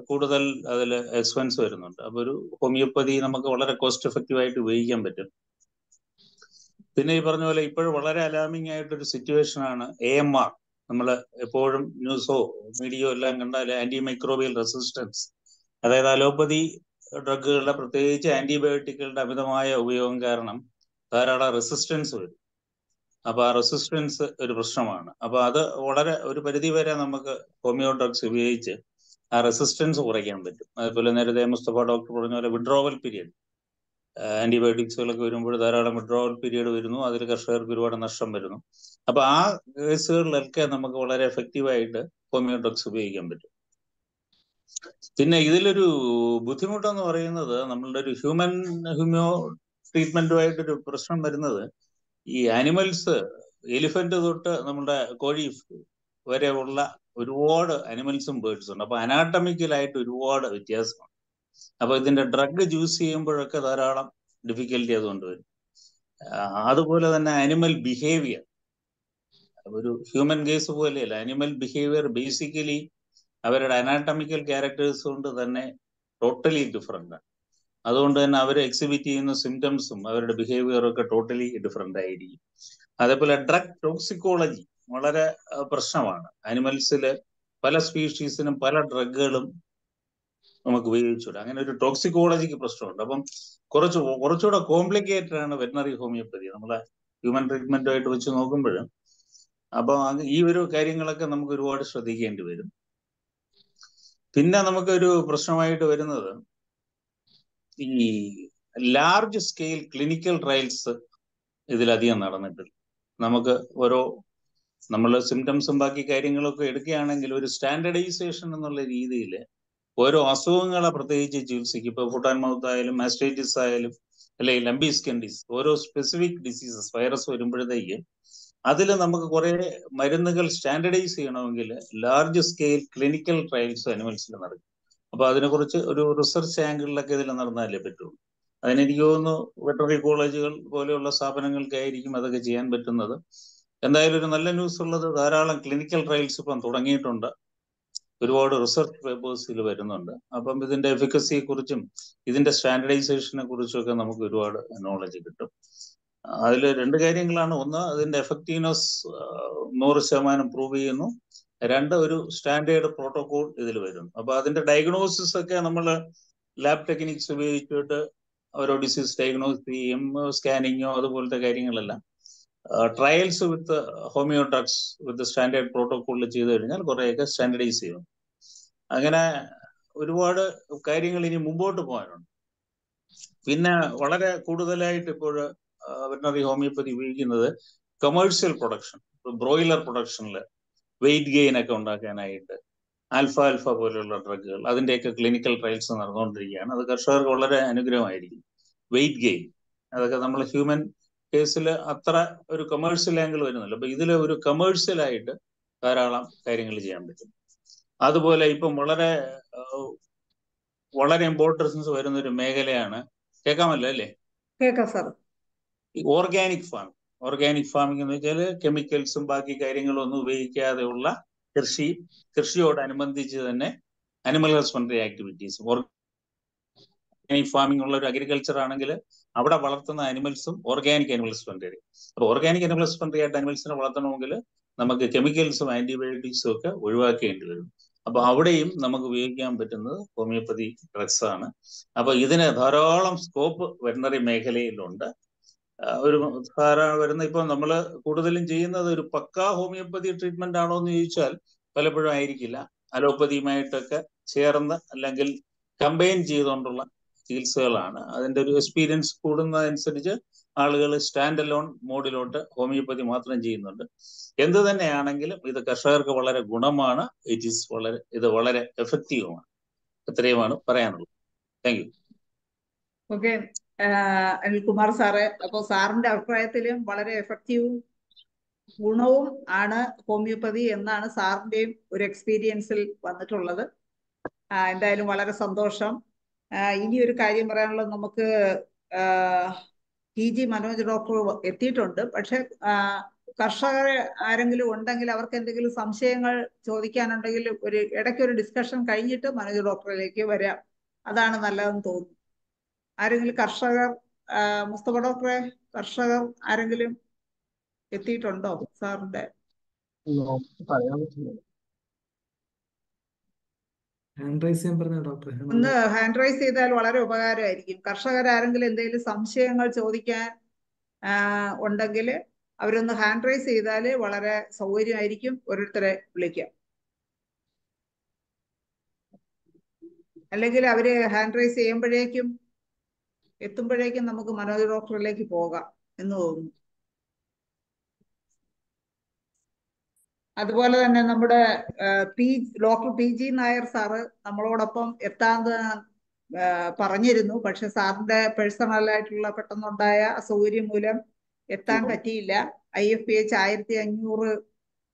[SPEAKER 6] കൂടുതൽ അതിൽ എക്സ്പെൻസ് വരുന്നുണ്ട്. അപ്പൊ ഒരു ഹോമിയോപ്പതി നമുക്ക് വളരെ കോസ്റ്റ് എഫക്റ്റീവ് ആയിട്ട് ഉപയോഗിക്കാൻ പറ്റും. പിന്നെ ഈ പറഞ്ഞ പോലെ ഇപ്പോഴും വളരെ അലാമിംഗ് ആയിട്ടൊരു സിറ്റുവേഷൻ ആണ് എ എം ആർ നമ്മൾ എപ്പോഴും ന്യൂസോ മീഡിയോ എല്ലാം കണ്ടാൽ ആന്റി മൈക്രോബിയൽ റെസിസ്റ്റൻസ് അതായത് അലോപ്പതി ഡ്രഗുകളുടെ പ്രത്യേകിച്ച് ആന്റിബയോട്ടിക്കുകളുടെ അമിതമായ ഉപയോഗം കാരണം ധാരാളം റെസിസ്റ്റൻസ് വരും. അപ്പൊ ആ റെസിസ്റ്റൻസ് ഒരു പ്രശ്നമാണ്. അപ്പൊ അത് വളരെ ഒരു പരിധി വരെ നമുക്ക് ഹോമിയോ ഡ്രഗ്സ് ഉപയോഗിച്ച് ആ റെസിസ്റ്റൻസ് കുറയ്ക്കാൻ പറ്റും. അതുപോലെ നേരത്തെ മുസ്തഫ ഡോക്ടർ പറഞ്ഞ പോലെ വിഡ്രോവൽ പീരിയഡ് ആന്റിബയോട്ടിക്സുകളൊക്കെ വരുമ്പോൾ ധാരാളം വിഡ്രോവൽ പീരിയഡ് വരുന്നു. അതിൽ കർഷകർക്ക് ഒരുപാട് നഷ്ടം വരുന്നു. അപ്പൊ ആ കേസുകളിലൊക്കെ നമുക്ക് വളരെ എഫക്റ്റീവായിട്ട് ഹോമിയോ ഡ്രഗ്സ് ഉപയോഗിക്കാൻ പറ്റും. പിന്നെ ഇതിലൊരു ബുദ്ധിമുട്ടെന്ന് പറയുന്നത് നമ്മളുടെ ഒരു ഹ്യൂമൻ ഹ്യൂമിയോ ട്രീറ്റ്മെന്റുമായിട്ടൊരു പ്രശ്നം വരുന്നത് ഈ ആനിമൽസ് എലിഫന്റ് തൊട്ട് നമ്മുടെ കോഴി വരെ ഉള്ള ഒരുപാട് അനിമൽസും ബേർഡ്സും ഉണ്ട്. അപ്പൊ അനാട്ടമിക്കലായിട്ട് ഒരുപാട് വ്യത്യാസമാണ് അപ്പൊ ഇതിന്റെ ഡ്രഗ് ചൂസ് ചെയ്യുമ്പോഴൊക്കെ ധാരാളം ഡിഫിക്കൽറ്റി അതുകൊണ്ട് വരും. അതുപോലെ തന്നെ അനിമൽ ബിഹേവിയർ. ഒരു ഹ്യൂമൻ കേസ് പോലെയല്ല. അനിമൽ ബിഹേവിയർ ബേസിക്കലി അവരുടെ അനാട്ടമിക്കൽ ക്യാരക്ടേഴ്സ് കൊണ്ട് തന്നെ ടോട്ടലി ഡിഫറെന്റ് ആണ് അതുകൊണ്ട് തന്നെ അവർ എക്സിബിറ്റ് ചെയ്യുന്ന സിംറ്റംസും അവരുടെ ബിഹേവിയറും ഒക്കെ ടോട്ടലി ഡിഫറെന്റ് ആയിരിക്കും. അതേപോലെ ഡ്രഗ് ടോക്സിക്കോളജി വളരെ പ്രശ്നമാണ്. അനിമൽസിൽ പല സ്പീഷീസിനും പല ഡ്രഗുകളും നമുക്ക് ഉപയോഗിച്ചുകൂടാ. അങ്ങനെ ഒരു ടോക്സിക്കോളജിക്ക് പ്രശ്നമുണ്ട്. അപ്പം കുറച്ച് കുറച്ചുകൂടെ കോംപ്ലിക്കേറ്റഡ് ആണ് വെറ്റിനറി ഹോമിയോപ്പതി നമ്മളെ ഹ്യൂമൻ ട്രീറ്റ്മെന്റുമായിട്ട് വെച്ച് നോക്കുമ്പോൾ അപ്പോൾ ഈ ഒരു കാര്യങ്ങളൊക്കെ നമുക്ക് ഒരുപാട് ശ്രദ്ധിക്കേണ്ടി വരും. പിന്നെ നമുക്കൊരു പ്രശ്നമായിട്ട് വരുന്നത് ഈ ലാർജ് സ്കെയിൽ ക്ലിനിക്കൽ ട്രയൽസ് ഇതിലധികം നടന്നിട്ടില്ല നമുക്ക് ഓരോ നമ്മൾ സിംറ്റംസും ബാക്കി കാര്യങ്ങളൊക്കെ എടുക്കുകയാണെങ്കിൽ ഒരു സ്റ്റാൻഡർഡൈസേഷൻ എന്നുള്ള രീതിയിൽ ഓരോ അസുഖങ്ങളെ പ്രത്യേകിച്ച് ചികിത്സിക്കും ഇപ്പൊ ഫുഡ് ആൻഡ് മൗത്ത് ആയാലും മാസ്റ്റൈറ്റിസ് ആയാലും അല്ലെങ്കിൽ ലംബി സ്കിൻ ഓരോ സ്പെസിഫിക് ഡിസീസസ് വൈറസ് വരുമ്പോഴത്തേക്ക് അതിൽ നമുക്ക് കുറെ മരുന്നുകൾ സ്റ്റാൻഡർഡൈസ് ചെയ്യണമെങ്കിൽ ലാർജ് സ്കെയിൽ ക്ലിനിക്കൽ ട്രയൽസ് അനിമൽസിൽ നടക്കും. അപ്പൊ അതിനെക്കുറിച്ച് ഒരു റിസർച്ച് ആംഗിളിലൊക്കെ ഇതിൽ നടന്നാലേ പറ്റുള്ളൂ. അതിനെനിക്ക് തോന്നുന്നു വെറ്ററിനറി കോളേജുകൾ പോലെയുള്ള സ്ഥാപനങ്ങൾക്കായിരിക്കും അതൊക്കെ ചെയ്യാൻ പറ്റുന്നത്. എന്തായാലും ഒരു നല്ല ന്യൂസ് ഉള്ളത് ധാരാളം ക്ലിനിക്കൽ ട്രയൽസ് ഇപ്പം തുടങ്ങിയിട്ടുണ്ട്. ഒരുപാട് റിസർച്ച് പേപ്പേഴ്സിൽ വരുന്നുണ്ട്. അപ്പം ഇതിന്റെ എഫിക്കസിയെ കുറിച്ചും ഇതിന്റെ സ്റ്റാൻഡർഡൈസേഷനെ കുറിച്ചും ഒക്കെ നമുക്ക് ഒരുപാട് നോളജ് കിട്ടും. അതിൽ രണ്ട് കാര്യങ്ങളാണ്. ഒന്ന് അതിന്റെ എഫക്റ്റീവ്നെസ് നൂറ് ശതമാനം പ്രൂവ് ചെയ്യുന്നു. രണ്ട് ഒരു സ്റ്റാൻഡേർഡ് പ്രോട്ടോകോൾ ഇതിൽ വരുന്നു അപ്പൊ അതിന്റെ ഡയഗ്നോസിസ് ഒക്കെ നമ്മൾ ലാബ് ടെക്നിക്സ് ഉപയോഗിച്ചിട്ട് ഓരോ ഡിസീസ് ഡയഗ്നോസ് ചെയ്യും സ്കാനിങ്ങോ അതുപോലത്തെ കാര്യങ്ങളെല്ലാം. Trials with homoeo drugs with standard പ്രോട്ടോകോളിൽ ചെയ്തു കഴിഞ്ഞാൽ കുറേയൊക്കെ സ്റ്റാൻഡർഡൈസ് ചെയ്യും. അങ്ങനെ ഒരുപാട് കാര്യങ്ങൾ ഇനി മുമ്പോട്ട് പോകാനുണ്ട്. പിന്നെ വളരെ കൂടുതലായിട്ട് ഇപ്പോൾ വെറ്റിനറി ഹോമിയോപ്പതി ഉപയോഗിക്കുന്നത് കമേഴ്ഷ്യൽ പ്രൊഡക്ഷൻ ബ്രോയിലർ പ്രൊഡക്ഷനിൽ വെയിറ്റ് ഗെയിൻ ഒക്കെ ഉണ്ടാക്കാനായിട്ട് ആൽഫ ആൽഫ പോലെയുള്ള ഡ്രഗുകൾ അതിന്റെയൊക്കെ ക്ലിനിക്കൽ ട്രയൽസ് നടന്നുകൊണ്ടിരിക്കുകയാണ്. അത് കർഷകർക്ക് വളരെ അനുഗ്രഹമായിരിക്കും. വെയിറ്റ് ഗെയിൻ അതൊക്കെ നമ്മൾ ഹ്യൂമൻ കേസിൽ അത്ര ഒരു കമേഴ്ഷ്യൽ ആംഗിൾ വരുന്നില്ല. അപ്പൊ ഇതിൽ ഒരു കമേഴ്ഷ്യലായിട്ട് ധാരാളം കാര്യങ്ങൾ ചെയ്യാൻ പറ്റും. അതുപോലെ ഇപ്പം വളരെ വളരെ ഇമ്പോർട്ടൻസ് വരുന്ന ഒരു മേഖലയാണ് കേൾക്കാമല്ലോ അല്ലേ?
[SPEAKER 1] കേൾക്കാം sir.
[SPEAKER 6] Organic farm organic farming എന്ന് വെച്ചാൽ കെമിക്കൽസും ബാക്കി കാര്യങ്ങളും ഒന്നും ഉപയോഗിക്കാതെയുള്ള കൃഷി കൃഷിയോടനുബന്ധിച്ച് തന്നെ animal husbandry activities organic farming ഉള്ള ഒരു അഗ്രികൾച്ചർ ആണെങ്കിൽ അവിടെ വളർത്തുന്ന അനിമൽസും ഓർഗാനിക് അനിമൽ ഹസ്ബൻഡറി അപ്പോൾ ഓർഗാനിക് അനിമൽ ഹസ്ബൻഡറി ആയിട്ട് അനിമൽസിനെ വളർത്തണമെങ്കിൽ നമുക്ക് കെമിക്കൽസും ആന്റിബയോട്ടിക്സും ഒക്കെ ഒഴിവാക്കേണ്ടി വരും. അപ്പൊ അവിടെയും നമുക്ക് ഉപയോഗിക്കാൻ പറ്റുന്നത് ഹോമിയോപ്പതി ഡ്രഗ്സ് ആണ്. അപ്പൊ ഇതിന് ധാരാളം സ്കോപ്പ് വെറ്ററിനറി മേഖലയിലുണ്ട്. ഒരു ധാരാളം വരുന്ന ഇപ്പൊ നമ്മൾ കൂടുതലും ചെയ്യുന്നത് ഒരു പക്കാ ഹോമിയോപ്പതി ട്രീറ്റ്മെന്റ് ആണോ എന്ന് ചോദിച്ചാൽ പലപ്പോഴും ആയിരിക്കില്ല. അലോപ്പതിയുമായിട്ടൊക്കെ ചേർന്ന് അല്ലെങ്കിൽ കമ്പൈൻ ചെയ്തുകൊണ്ടുള്ള ചികിത്സകളാണ്. അതിന്റെ ഒരു എക്സ്പീരിയൻസ് കൂടുന്നതനുസരിച്ച് ആളുകൾ സ്റ്റാൻഡ് അലോൺ മോഡിലോട്ട് ഹോമിയോപ്പതി മാത്രം ചെയ്യുന്നുണ്ട്. എന്ത് തന്നെയാണെങ്കിലും ഇത് കർഷകർക്ക് വളരെ ഗുണമാണ്. ഇറ്റ് ഈസ് വളരെ ഇത് വളരെ എഫക്റ്റീവുമാണ് ഇത്രയുമാണ് പറയാനുള്ളത്. Thank you
[SPEAKER 1] okay Anilkumar sir അപ്പോ സാറിന്റെ അഭിപ്രായത്തിലും വളരെ എഫക്റ്റീവും ഗുണവും ആണ് ഹോമിയോപ്പതി എന്നാണ് സാറിന്റെയും ഒരു എക്സ്പീരിയൻസിൽ വന്നിട്ടുള്ളത്. എന്തായാലും വളരെ സന്തോഷം. ഇനി ഒരു കാര്യം പറയാനുള്ളത് നമുക്ക് ടി ജി മനോജ് ഡോക്ടർ എത്തിയിട്ടുണ്ട്. പക്ഷെ കർഷകർ ആരെങ്കിലും ഉണ്ടെങ്കിൽ അവർക്ക് എന്തെങ്കിലും സംശയങ്ങൾ ചോദിക്കാനുണ്ടെങ്കിൽ ഒരു ഇടയ്ക്ക് ഒരു ഡിസ്കഷൻ കഴിഞ്ഞിട്ട് മനോജ് ഡോക്ടറിലേക്ക് വരാം. അതാണ് നല്ലതെന്ന് തോന്നുന്നു. ആരെങ്കിലും കർഷകർ മുസ്തഫ ഡോക്ടറെ കർഷകർ ആരെങ്കിലും എത്തിയിട്ടുണ്ടോ സാറിന്റെ ഒന്ന് ഹാൻഡ് റൈസ് ചെയ്താൽ വളരെ ഉപകാരമായിരിക്കും. കർഷകർ ആരെങ്കിലും എന്തെങ്കിലും സംശയങ്ങൾ ചോദിക്കാൻ ഉണ്ടെങ്കിൽ അവരൊന്ന് ഹാൻഡ് റൈസ് ചെയ്താൽ വളരെ സൗകര്യമായിരിക്കും. ഓരോരുത്തരെ വിളിക്കാം. അല്ലെങ്കിൽ അവർ ഹാൻഡ് റൈസ് ചെയ്യുമ്പോഴേക്കും എത്തുമ്പോഴേക്കും നമുക്ക് മനോജ് ഡോക്ടറിലേക്ക് പോകാം എന്ന് തോന്നുന്നു. അതുപോലെ തന്നെ നമ്മുടെ P doctor P G Nair sir നമ്മളോടൊപ്പം എത്താന്ന് പറഞ്ഞിരുന്നു. പക്ഷെ സാറിന്റെ പേഴ്സണലായിട്ടുള്ള പെട്ടെന്നുണ്ടായ അസൗകര്യം മൂലം എത്താൻ പറ്റിയില്ല. ഐ എഫ് പി എച്ച് ആയിരത്തി അഞ്ഞൂറ്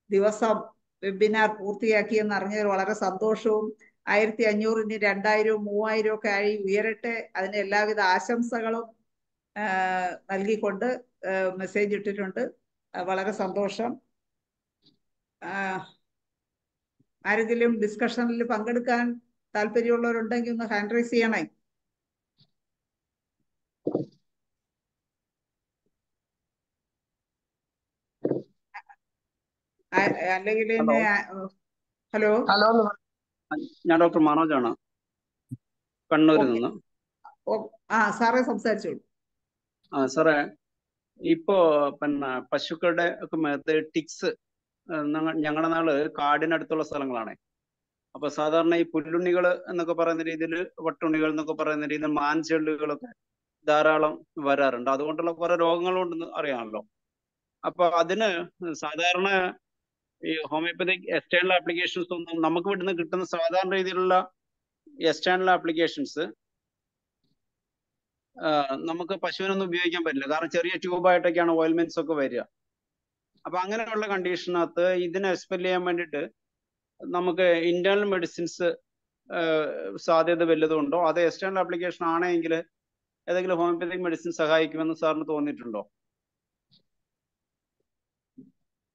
[SPEAKER 1] ദിവസം വെബിനാർ പൂർത്തിയാക്കിയെന്ന് അറിഞ്ഞതിൽ വളരെ സന്തോഷവും ആയിരത്തി അഞ്ഞൂറിന് രണ്ടായിരവും മൂവായിരവും ഒക്കെ ആയി ഉയരട്ടെ. അതിന് എല്ലാവിധ ആശംസകളും നൽകിക്കൊണ്ട് മെസ്സേജ് ഇട്ടിട്ടുണ്ട്. വളരെ സന്തോഷം. ആരെങ്കിലും ഡിസ്കഷനിൽ പങ്കെടുക്കാൻ താല്പര്യമുള്ളവരുണ്ടെങ്കിൽ ഒന്ന് ഹാൻഡ് റൈസ് ചെയ്യണേ. അല്ലെങ്കിൽ
[SPEAKER 7] ഹലോ.
[SPEAKER 1] ഹലോ
[SPEAKER 7] ഞാൻ ഡോക്ടർ മനോജാണ് കണ്ണൂരിൽ നിന്ന്.
[SPEAKER 1] ആ സാറേ സംസാരിച്ചോളൂ.
[SPEAKER 7] ആ സാറേ ഇപ്പോ പിന്നെ പശുക്കളുടെ ഒക്കെ മേത്ത് ടിക്സ് ഞങ്ങളുടെ നാൾ കാടിനടുത്തുള്ള സ്ഥലങ്ങളാണ്. അപ്പൊ സാധാരണ ഈ പുല്ലുണ്ണികൾ എന്നൊക്കെ പറയുന്ന രീതിയിൽ വട്ടുണ്ണികൾ എന്നൊക്കെ പറയുന്ന രീതിയിൽ മാൻചെള്ളുകളൊക്കെ ധാരാളം വരാറുണ്ട്. അതുകൊണ്ടുള്ള കുറെ രോഗങ്ങളുണ്ടെന്ന് അറിയാമല്ലോ. അപ്പൊ അതിന് സാധാരണ ഈ ഹോമിയോപ്പതിക് എക്സ്റ്റേണൽ ആപ്ലിക്കേഷൻസ് ഒന്നും നമുക്ക് ഇവിടുന്ന് കിട്ടുന്ന സാധാരണ രീതിയിലുള്ള എക്സ്റ്റേണൽ ആപ്ലിക്കേഷൻസ് നമുക്ക് പശുവിനൊന്നും ഉപയോഗിക്കാൻ പറ്റില്ല. കാരണം ചെറിയ ട്യൂബായിട്ടൊക്കെയാണ് ഓയിൽമെന്റ്സ് ഒക്കെ വരിക. അപ്പൊ അങ്ങനെയുള്ള കണ്ടീഷനകത്ത് ഇതിനെ എക്സ്പെൽ ചെയ്യാൻ വേണ്ടിയിട്ട് നമുക്ക് ഇന്റേണൽ മെഡിസിൻസ് സാധ്യത വല്ലതുമുണ്ടോ അത് എക്സ്റ്റേണൽ ആപ്ലിക്കേഷൻ ആണെങ്കിൽ ഏതെങ്കിലും ഹോമിയോപ്പതിക് മെഡിസിൻ സഹായിക്കുമെന്ന് സാറിന് തോന്നിയിട്ടുണ്ടോ
[SPEAKER 5] ആ,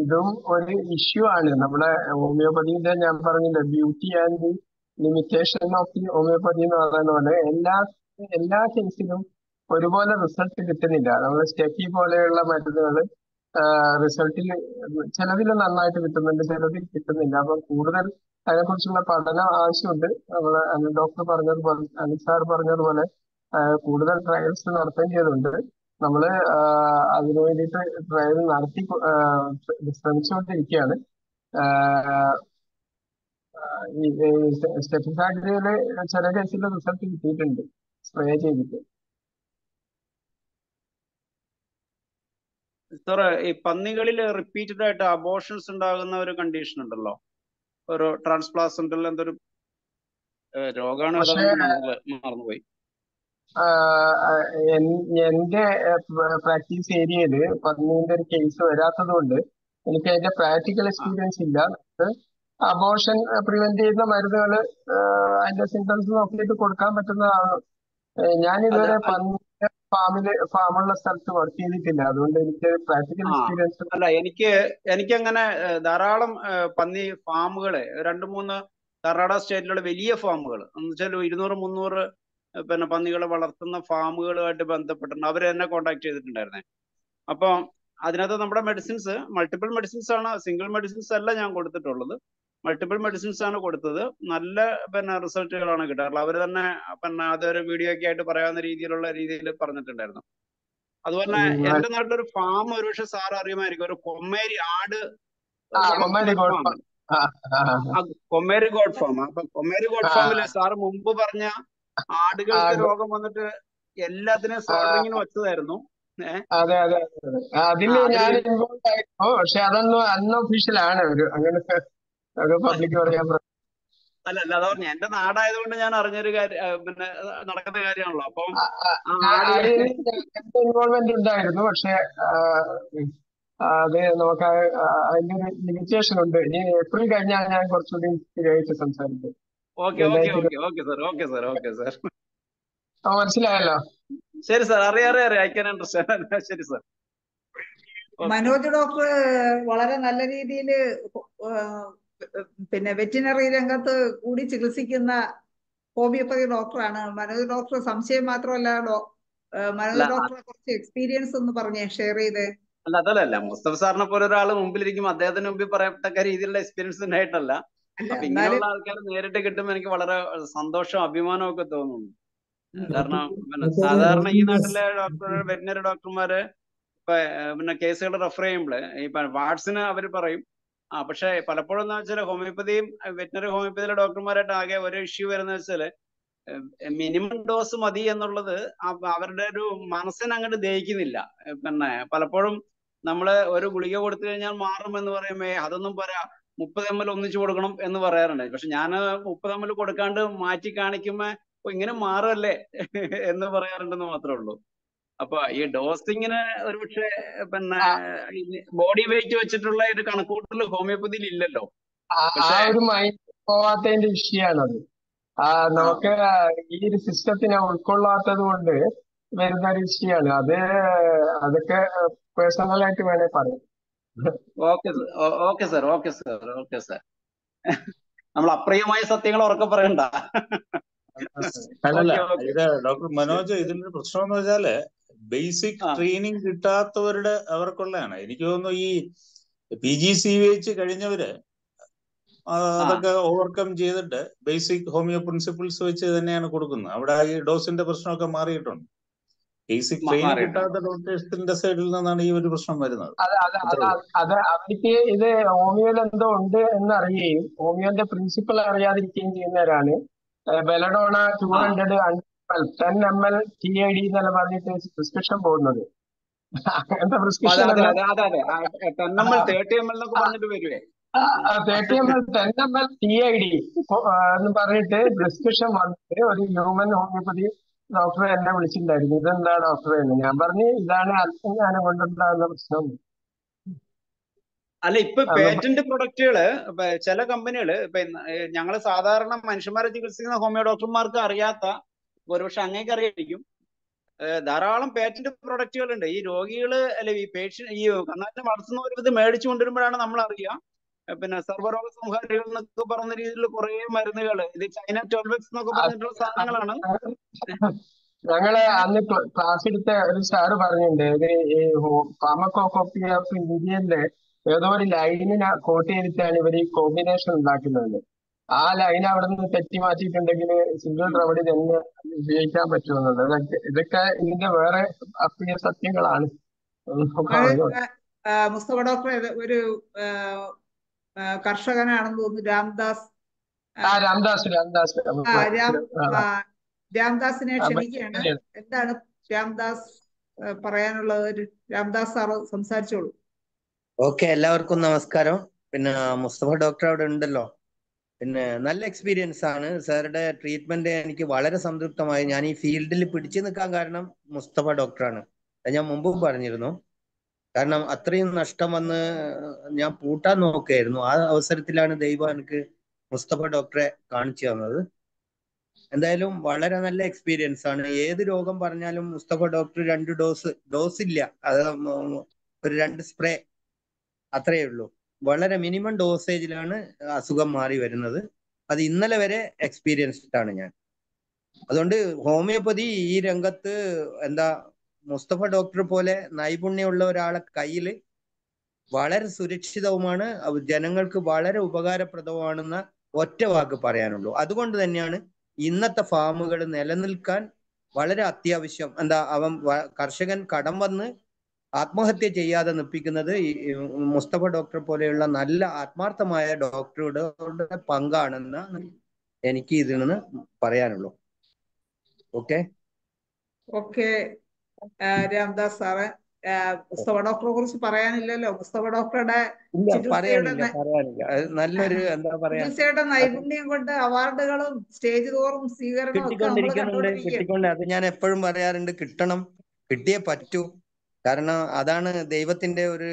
[SPEAKER 5] ഇതും ഒരു ഇഷ്യൂ ആണ്. നമ്മുടെ ഹോമിയോപ്പതിന്റെ ഞാൻ പറഞ്ഞില്ല beauty and limitation of the homoeopathy എന്ന് പറയുന്ന പോലെ എല്ലാ എല്ലാ കേസിലും ഒരുപോലെ റിസൾട്ട് കിട്ടുന്നില്ല. നമ്മൾ സ്റ്റെപ്പി പോലെയുള്ള മരുന്നുകൾ റിസൾട്ടിൽ ചിലതിൽ നന്നായിട്ട് കിട്ടുന്നുണ്ട് ചിലതിൽ കിട്ടുന്നില്ല. അപ്പൊ കൂടുതൽ അതിനെക്കുറിച്ചുള്ള പഠനം ആവശ്യമുണ്ട്. നമ്മൾ ഡോക്ടർ പറഞ്ഞതുപോലെ അനിൽ സാർ പറഞ്ഞതുപോലെ കൂടുതൽ ട്രയൽസ് നടത്തേണ്ടതുണ്ട്. ആഹ് അതിനു വേണ്ടിയിട്ട് ട്രയൽ നടത്തി ശ്രമിച്ചുകൊണ്ടിരിക്കുകയാണ്. സ്റ്റെപ്പ് ഫാക്ടറിയിലെ ചില കേസിൽ റിസൾട്ട് കിട്ടിയിട്ടുണ്ട്. സ്പ്രേ ചെയ്തിട്ട്.
[SPEAKER 7] ഈ പന്നികളിൽ റിപ്പീറ്റഡ് ആയിട്ട് അബോഷൻസ് ഉണ്ടാകുന്ന ഒരു കണ്ടീഷൻ ഉണ്ടല്ലോ? ഒരു ട്രാൻസ്പ്ലാസന്റൽ എന്തൊരു രോഗമാണ് മറന്നുപോയി
[SPEAKER 5] എന്റെ പ്രാക്ടീസ് ഏരിയയിൽ പന്നീന്റെ ഒരു കേസ് വരാത്തത് കൊണ്ട് എനിക്ക് അതിന്റെ പ്രാക്ടിക്കൽ എക്സ്പീരിയൻസ് ഇല്ല. അബോർഷൻ പ്രിവെന്റ് ചെയ്യുന്ന മരുന്നുകൾ അതിന്റെ സിംറ്റംസ് നോക്കിയിട്ട് കൊടുക്കാൻ പറ്റുന്നതാണ് ഞാൻ ഇതുവരെ
[SPEAKER 7] അത്
[SPEAKER 5] ഫാമിൽ ഫാമുള്ള സ്ഥലത്ത് വർക്ക് ചെയ്തിട്ടില്ല. അതുകൊണ്ട് എനിക്ക് പ്രാക്ടിക്കൽ എക്സ്പീരിയൻസ്
[SPEAKER 7] അല്ല എനിക്ക് എനിക്ക് അങ്ങനെ ധാരാളം പന്നി ഫാമുകളെ രണ്ട് മൂന്ന് കർണാടക സ്റ്റേറ്റിലുള്ള വലിയ ഫാമുകൾ എന്ന് വെച്ചാൽ ഇരുന്നൂറ് മുന്നൂറ് പിന്നെ പന്നികളെ വളർത്തുന്ന ഫാമുകളുമായിട്ട് ബന്ധപ്പെട്ടിട്ടുണ്ട്. അവർ എന്നെ കോണ്ടാക്ട് ചെയ്തിട്ടുണ്ടായിരുന്നേ. അപ്പം അതിനകത്ത് നമ്മുടെ മെഡിസിൻസ് മൾട്ടിപ്പിൾ മെഡിസിൻസ് ആണ് സിംഗിൾ മെഡിസിൻസ് അല്ല ഞാൻ കൊടുത്തിട്ടുള്ളത്. മൾട്ടിപ്പിൾ മെഡിസിൻസ് ആണ് കൊടുത്തത്. നല്ല പിന്നെ റിസൾട്ടുകളാണ് കിട്ടാറുള്ളത്. അവർ തന്നെ പിന്നെ അതൊരു വീഡിയോ ഒക്കെ ആയിട്ട് പറയാവുന്ന രീതിയിലുള്ള രീതിയിൽ പറഞ്ഞിട്ടുണ്ടായിരുന്നു. അതുപോലെ എന്റെ നാട്ടിലൊരു ഫാം ഒരുപക്ഷെ സാർ അറിയുമായിരിക്കും. ഒരു കൊമ്മേരി ആട്
[SPEAKER 5] കൊമ്മേരി ഗോഡ്
[SPEAKER 7] ഫാം അപ്പൊ കൊമ്മേരി ഗോഡ് ഫാമിലെ സാർ മുമ്പ് പറഞ്ഞ ആടുകൾക്ക് രോഗം വന്നിട്ട്
[SPEAKER 5] എല്ലാത്തിനും
[SPEAKER 7] സ്ലോട്ടറിങ്ങിന് വെച്ചതായിരുന്നു.
[SPEAKER 5] അതെ അതെ അതെ.
[SPEAKER 7] ആ
[SPEAKER 5] ഞാൻ ഇൻവോൾവ് ആയിരുന്നു. പക്ഷെ അതൊന്നും അൺഒഫീഷ്യൽ ആണ്. ഒരു അങ്ങനെ ഒരു പബ്ലിക് പറയാൻ
[SPEAKER 7] അല്ല അല്ല അതാ പറഞ്ഞു. എന്റെ നാടായതുകൊണ്ട് ഞാൻ അറിഞ്ഞൊരു കാര്യം പിന്നെ നടക്കുന്ന കാര്യമാണല്ലോ. അപ്പം
[SPEAKER 5] അതിൽ ഇൻവോൾവ്മെന്റ് ഉണ്ടായിരുന്നു. പക്ഷെ അത് നമുക്ക് അതിന്റെ ഒരു ലിമിറ്റേഷൻ ഉണ്ട്. ഇനി ഏപ്രിൽ കഴിഞ്ഞാൽ ഞാൻ കുറച്ചുകൂടി സ്ഥിരമായിട്ട് സംസാരിക്കും
[SPEAKER 7] ഓക്കെ ഓക്കെ
[SPEAKER 5] രണ്ടായിരത്തി
[SPEAKER 7] okay okay sir okay sir okay sir.
[SPEAKER 5] ആ, മനസ്സിലായല്ലോ.
[SPEAKER 7] ശരി സാർ അറിയാം അറിയാം അറിയാം. ഐ ക്യാൻ അണ്ടർസ്റ്റാൻഡ് ശരി സാർ.
[SPEAKER 1] മനോജ് ഡോക്ടർ വളരെ നല്ല രീതിയിൽ പിന്നെ വെറ്റിനറി രംഗത്ത് കൂടി ചികിത്സിക്കുന്ന ഹോമിയോപ്പതി ഡോക്ടറാണ്. മനോജ് ഡോക്ടർ സംശയം മാത്രമല്ല മനോജ് ഡോക്ടറെ കുറച്ച് എക്സ്പീരിയൻസ് ഒന്ന് പറഞ്ഞേ ഷെയർ ചെയ്ത്.
[SPEAKER 7] അല്ല അതല്ല അല്ല. മുസ്തഫ സാറിനെ പോലെ ഒരാൾ മുമ്പിലിരിക്കും അദ്ദേഹത്തിന് മുമ്പിൽ പറയത്തക്ക രീതിയിലുള്ള എക്സ്പീരിയൻസ് ഉണ്ടായിട്ടല്ല. അപ്പൊ ഇങ്ങനെയുള്ള ആൾക്കാരെ നേരിട്ട് കിട്ടുമ്പോൾ എനിക്ക് വളരെ സന്തോഷവും അഭിമാനവും ഒക്കെ തോന്നുന്നു കാരണം പിന്നെ സാധാരണ ഈ നാട്ടിലെ ഡോക്ടർ വെറ്റിനറി ഡോക്ടർമാര് പിന്നെ കേസുകൾ റെഫർ ചെയ്യുമ്പോൾ ഇപ്പൊ വാർഡ്സിന് അവർ പറയും ആ പക്ഷെ പലപ്പോഴും എന്ന് വെച്ചാൽ ഹോമിയോപ്പതിയും വെറ്റിനറി ഹോമിയോപ്പതിയിലെ ഡോക്ടർമാരായിട്ട് ആകെ ഒരു ഇഷ്യൂ വരുന്ന വെച്ചാൽ മിനിമം ഡോസ് മതി എന്നുള്ളത് അവരുടെ ഒരു മനസ്സിന് അങ്ങോട്ട് ദഹിക്കുന്നില്ല. പിന്നെ പലപ്പോഴും നമ്മൾ ഒരു ഗുളിക കൊടുത്തു കഴിഞ്ഞാൽ മാറും എന്ന് പറയുമ്പോ അതൊന്നും പോരാ മുപ്പത് എം എൽ ഒന്നിച്ചു കൊടുക്കണം എന്ന് പറയാറുണ്ട്. പക്ഷെ ഞാൻ മുപ്പത് എം എൽ കൊടുക്കാണ്ട് മാറ്റി കാണിക്കുമ്പോ "ഓ, ഇങ്ങനെ മാറുമല്ലേ എന്ന് പറയാറുണ്ടെന്ന് മാത്രമേ ഉള്ളൂ. അപ്പൊ ഈ ഡോസിങ്ങിന് ഒരു പക്ഷേ
[SPEAKER 5] പിന്നെ
[SPEAKER 7] ബോഡി വെയിറ്റ് വെച്ചിട്ടുള്ള ഒരു കണക്കൂട്ടൽ ഹോമിയോപ്പതിയിൽ ഇല്ലല്ലോ.
[SPEAKER 5] ആ ഒരു മൈൻഡ് പോവാത്തതിന്റെ വിഷയമാണത് നമുക്ക് ഈ ഒരു സിസ്റ്റത്തിനെ ഉൾക്കൊള്ളാത്തത് കൊണ്ട് വരുന്ന ഒരു വിഷയമാണ് അത് അതൊക്കെ പേഴ്സണലായിട്ട് വേണേ പറയാം.
[SPEAKER 7] Okay okay sir okay sir okay sir. നമ്മൾ അപ്രിയമായ സത്യങ്ങൾ ഉറക്കെ പറയണ്ട.
[SPEAKER 6] അല്ലല്ല ഇത് ഡോക്ടർ മനോജ് ഇതിന്റെ പ്രശ്നം എന്ന് വെച്ചാൽ ബേസിക് ട്രെയിനിങ് കിട്ടാത്തവരുടെ അവർക്കുള്ളതാണ്. എനിക്ക് തോന്നുന്നു ഈ പി ജി സി വെച്ച് കഴിഞ്ഞവര് അതൊക്കെ ഓവർകം ചെയ്തിട്ട് ബേസിക് ഹോമിയോ പ്രിൻസിപ്പിൾസ് വെച്ച് തന്നെയാണ് കൊടുക്കുന്നത്. അവിടെ ഈ ഡോസിന്റെ പ്രശ്നമൊക്കെ മാറിയിട്ടുണ്ട്. ബേസിക് കിട്ടാത്ത ഡോക്ടേഴ്സിന്റെ സൈഡിൽ നിന്നാണ് ഈ ഒരു പ്രശ്നം വരുന്നത്.
[SPEAKER 5] അത് അവർക്ക് ഇത് ഹോമിയോയിൽ എന്തോ ഉണ്ട് എന്ന് അറിയുകയും ഹോമിയോന്റെ പ്രിൻസിപ്പൽ അറിയാതിരിക്കുകയും ചെയ്യുന്നവരാണ്. Belladonna two hundred ten M L T I D എന്നെല്ലാം പറഞ്ഞിട്ട് പ്രിസ്ക്രിപ്ഷൻ പോകുന്നത്. അങ്ങനത്തെ prescription
[SPEAKER 7] thirty M L
[SPEAKER 5] ten M L T I D എന്ന് പറഞ്ഞിട്ട് പ്രിസ്ക്രിപ്ഷൻ വന്നിട്ട് ഒരു ഹ്യൂമൻ ഹോമിയോപ്പതി ഡോക്ടറെ എന്നെ വിളിച്ചിട്ടുണ്ടായിരുന്നു. ഇതെന്താ ഡോക്ടറെ എന്ന്? ഞാൻ പറഞ്ഞു ഇതാണ് അൽപ്പം കൊണ്ടുണ്ടാകുന്ന പ്രശ്നം.
[SPEAKER 7] അല്ല ഇപ്പൊ പേറ്റന്റ് പ്രൊഡക്റ്റുകൾ ചില കമ്പനികൾ ഇപ്പൊ ഞങ്ങൾ സാധാരണ മനുഷ്യന്മാരെ ചികിത്സിക്കുന്ന ഹോമിയോ ഡോക്ടർമാർക്ക് അറിയാത്ത ഒരുപക്ഷെ അങ്ങേക്ക് അറിയായിരിക്കും ധാരാളം പേറ്റന്റ് പ്രൊഡക്റ്റുകൾ ഉണ്ട് ഈ രോഗികൾ അല്ലെ ഈ പേഷ്യൻ ഈ കന്നാലിനെ വളർത്തുന്നവർ ഇത് മേടിച്ചു കൊണ്ടുവരുമ്പോഴാണ് നമ്മൾ അറിയുക പിന്നെ സർവരോഗ സംഹാരികൾ എന്നൊക്കെ പറഞ്ഞ രീതിയിൽ കുറെ മരുന്നുകൾ ഇത് ചൈന ട്വൽവെക്സ് എന്നൊക്കെ പറഞ്ഞിട്ടുള്ള സാധനങ്ങളാണ്.
[SPEAKER 5] ഞങ്ങൾ അന്ന് ക്ലാസ് എടുത്ത ഒരു സാറ് പറഞ്ഞിട്ടുണ്ട്. ഇത് ഈ ഓഫ് ഇന്ത്യയിലെ ഏതോ ഒരു ലൈനിനെ കോട്ട് ചെയ്തിട്ടാണ് ഇവർ ഈ കോമ്പിനേഷൻ ഉണ്ടാക്കുന്നത്. ആ ലൈൻ അവിടെ നിന്ന് തെറ്റി മാറ്റിയിട്ടുണ്ടെങ്കിൽ സിംഗിൾ റെമഡി തന്നെ ഉപയോഗിക്കാൻ പറ്റുമെന്നുള്ളത്. അതൊക്കെ ഇതൊക്കെ ഇതിന്റെ വേറെ അപ്രിയ സത്യങ്ങളാണ്.
[SPEAKER 1] മുസ്തഫ ഡോക്ടർ ഒരു കർഷകനാണെന്ന് തോന്നുന്നു രാംദാസ്.
[SPEAKER 5] ആ രാംദാസ് രാംദാസ്.
[SPEAKER 1] രാംദാസിനെ ക്ഷണിക്കുകയാണ്. എന്താണ് രാംദാസ് പറയാനുള്ളത്? രാംദാസ് സാറ് സംസാരിച്ചോളൂ.
[SPEAKER 8] ഓക്കെ എല്ലാവർക്കും നമസ്കാരം. പിന്നെ മുസ്തഫ ഡോക്ടർ അവിടെ ഉണ്ടല്ലോ. പിന്നെ നല്ല എക്സ്പീരിയൻസ് ആണ്. സാറുടെ ട്രീറ്റ്മെന്റ് എനിക്ക് വളരെ സംതൃപ്തമായി. ഞാൻ ഈ ഫീൽഡിൽ പിടിച്ചു നിൽക്കാൻ കാരണം മുസ്തഫ ഡോക്ടറാണ്. അത് ഞാൻ മുമ്പും പറഞ്ഞിരുന്നു. കാരണം അത്രയും നഷ്ടം വന്ന് ഞാൻ പൂട്ടാൻ നോക്കുകയായിരുന്നു. ആ അവസരത്തിലാണ് ദൈവം എനിക്ക് മുസ്തഫ ഡോക്ടറെ കാണിച്ചു തന്നത്. എന്തായാലും വളരെ നല്ല എക്സ്പീരിയൻസ് ആണ്. ഏത് രോഗം പറഞ്ഞാലും മുസ്തഫ ഡോക്ടർ രണ്ട് ഡോസ് ഡോസ് ഇല്ല. അത് ഒരു രണ്ട് സ്പ്രേ അത്രയേ ഉള്ളൂ. വളരെ മിനിമം ഡോസേജിലാണ് അസുഖം മാറി വരുന്നത്. അത് ഇന്നലെ വരെ എക്സ്പീരിയൻസ്ഡ് ആണ് ഞാൻ. അതുകൊണ്ട് ഹോമിയോപ്പതി ഈ രംഗത്ത് എന്താ മുസ്തഫ ഡോക്ടർ പോലെ നൈപുണ്യമുള്ള ഒരാളെ കയ്യിൽ വളരെ സുരക്ഷിതവുമാണ്. ജനങ്ങൾക്ക് വളരെ ഉപകാരപ്രദവുമാണെന്ന ഒറ്റ വാക്ക് പറയാനുള്ളൂ. അതുകൊണ്ട് തന്നെയാണ് ഇന്നത്തെ ഫാമുകൾ നിലനിൽക്കാൻ വളരെ അത്യാവശ്യം. എന്താ അവൻ കർഷകൻ കടം വന്ന് ആത്മഹത്യ ചെയ്യാതെ നിപ്പിക്കുന്നത് മുസ്തഫ ഡോക്ടർ പോലെയുള്ള നല്ല ആത്മാർത്ഥമായ ഡോക്ടറുടെ പങ്കാണെന്ന് എനിക്ക് ഇതിൽ നിന്ന് പറയാനുള്ളൂ. ഓക്കെ?
[SPEAKER 1] ഓക്കെ. രാംദാസ് സാറ്. പുസ്തക മുസ്തഫ ഡോക്ടറെ കുറിച്ച് പറയാനില്ലല്ലോ. മുസ്തഫ ഡോക്ടറുടെ
[SPEAKER 8] നല്ലൊരു എന്താ പറയാ?
[SPEAKER 1] ചികിത്സയുടെ നൈപുണ്യം കൊണ്ട് അവാർഡുകളും സ്റ്റേജ് തോറും സ്വീകരണവും
[SPEAKER 8] കിട്ടിക്കൊണ്ട് അത് ഞാൻ എപ്പോഴും പറയാറുണ്ട് കിട്ടണം കിട്ടിയേ പറ്റൂ. കാരണം അതാണ് ദൈവത്തിന്റെ ഒരു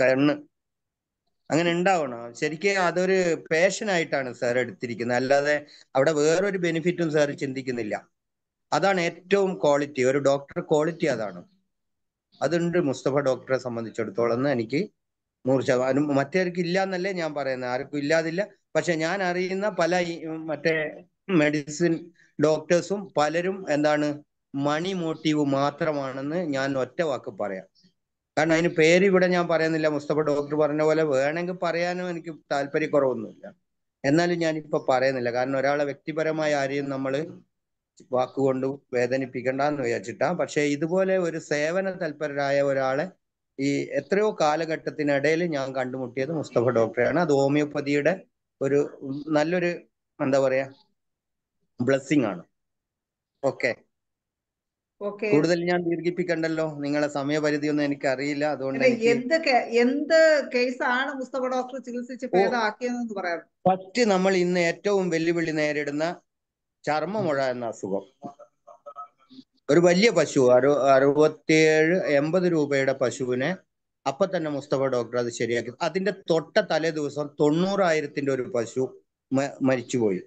[SPEAKER 8] കണ്ണ്. അങ്ങനെ ഉണ്ടാവണം. ശരിക്കും അതൊരു പാഷൻ ആയിട്ടാണ് സാർ എടുത്തിരിക്കുന്നത്. അല്ലാതെ അവിടെ വേറൊരു ബെനിഫിറ്റും സാർ ചിന്തിക്കുന്നില്ല. അതാണ് ഏറ്റവും ക്വാളിറ്റി ഒരു ഡോക്ടർ ക്വാളിറ്റി അതാണ്. അതുണ്ട് മുസ്തഫ ഡോക്ടറെ സംബന്ധിച്ചിടത്തോളം എന്ന് എനിക്ക് നൂറ് ശതമാനം മറ്റേർക്ക് ഇല്ല എന്നല്ലേ ഞാൻ പറയുന്നത് ആർക്കും ഇല്ലാതില്ല. പക്ഷെ ഞാൻ അറിയുന്ന പല മറ്റേ മെഡിസിൻ ഡോക്ടേഴ്സും പലരും എന്താണ് മണി മോട്ടീവ് മാത്രമാണെന്ന് ഞാൻ ഒറ്റ വാക്ക് പറയാം. കാരണം അതിന് പേര് ഇവിടെ ഞാൻ പറയുന്നില്ല. മുസ്തഫ ഡോക്ടർ പറഞ്ഞ പോലെ വേണമെങ്കിൽ പറയാനും എനിക്ക് താല്പര്യക്കുറവൊന്നുമില്ല. എന്നാലും ഞാനിപ്പോ പറയുന്നില്ല. കാരണം ഒരാളെ വ്യക്തിപരമായ ആരെയും നമ്മൾ വാക്കുകൊണ്ട് വേദനിപ്പിക്കണ്ട എന്ന് വിചാരിച്ചിട്ടാ. പക്ഷെ ഇതുപോലെ ഒരു സേവന തൽപരരായ ഒരാളെ ഈ എത്രയോ കാലഘട്ടത്തിനിടയിൽ ഞാൻ കണ്ടുമുട്ടിയത് മുസ്തഫ ഡോക്ടറെയാണ്. അത് ഹോമിയോപ്പതിയുടെ ഒരു നല്ലൊരു എന്താ പറയാ ബ്ലെസ്സിങ് ആണ് ഓക്കെ. കൂടുതൽ ഞാൻ ദീർഘിപ്പിക്കണ്ടല്ലോ? നിങ്ങളെ സമയപരിധി ഒന്നും എനിക്ക് അറിയില്ല അതുകൊണ്ട്
[SPEAKER 1] എന്ത് എന്ത് കേസാണ് മുസ്തഫ ഡോക്ടർ ചികിത്സിച്ച്
[SPEAKER 8] ഓ.
[SPEAKER 1] ഭേദമാക്കിയതെന്ന് പറയാം
[SPEAKER 8] ഫസ്റ്റ് നമ്മൾ ഇന്ന് ഏറ്റവും വെല്ലുവിളി നേരിടുന്ന ചർമ്മമുഴ എന്ന അസുഖം. ഒരു വലിയ പശു അറു അറുപത്തിയേഴ് എൺപത് രൂപയുടെ പശുവിനെ അപ്പൊ തന്നെ മുസ്തഫ ഡോക്ടർ അത് ശരിയാക്കി. അതിന്റെ തൊട്ട തലേ ദിവസം തൊണ്ണൂറായിരത്തിന്റെ ഒരു പശു മരിച്ചുപോയി.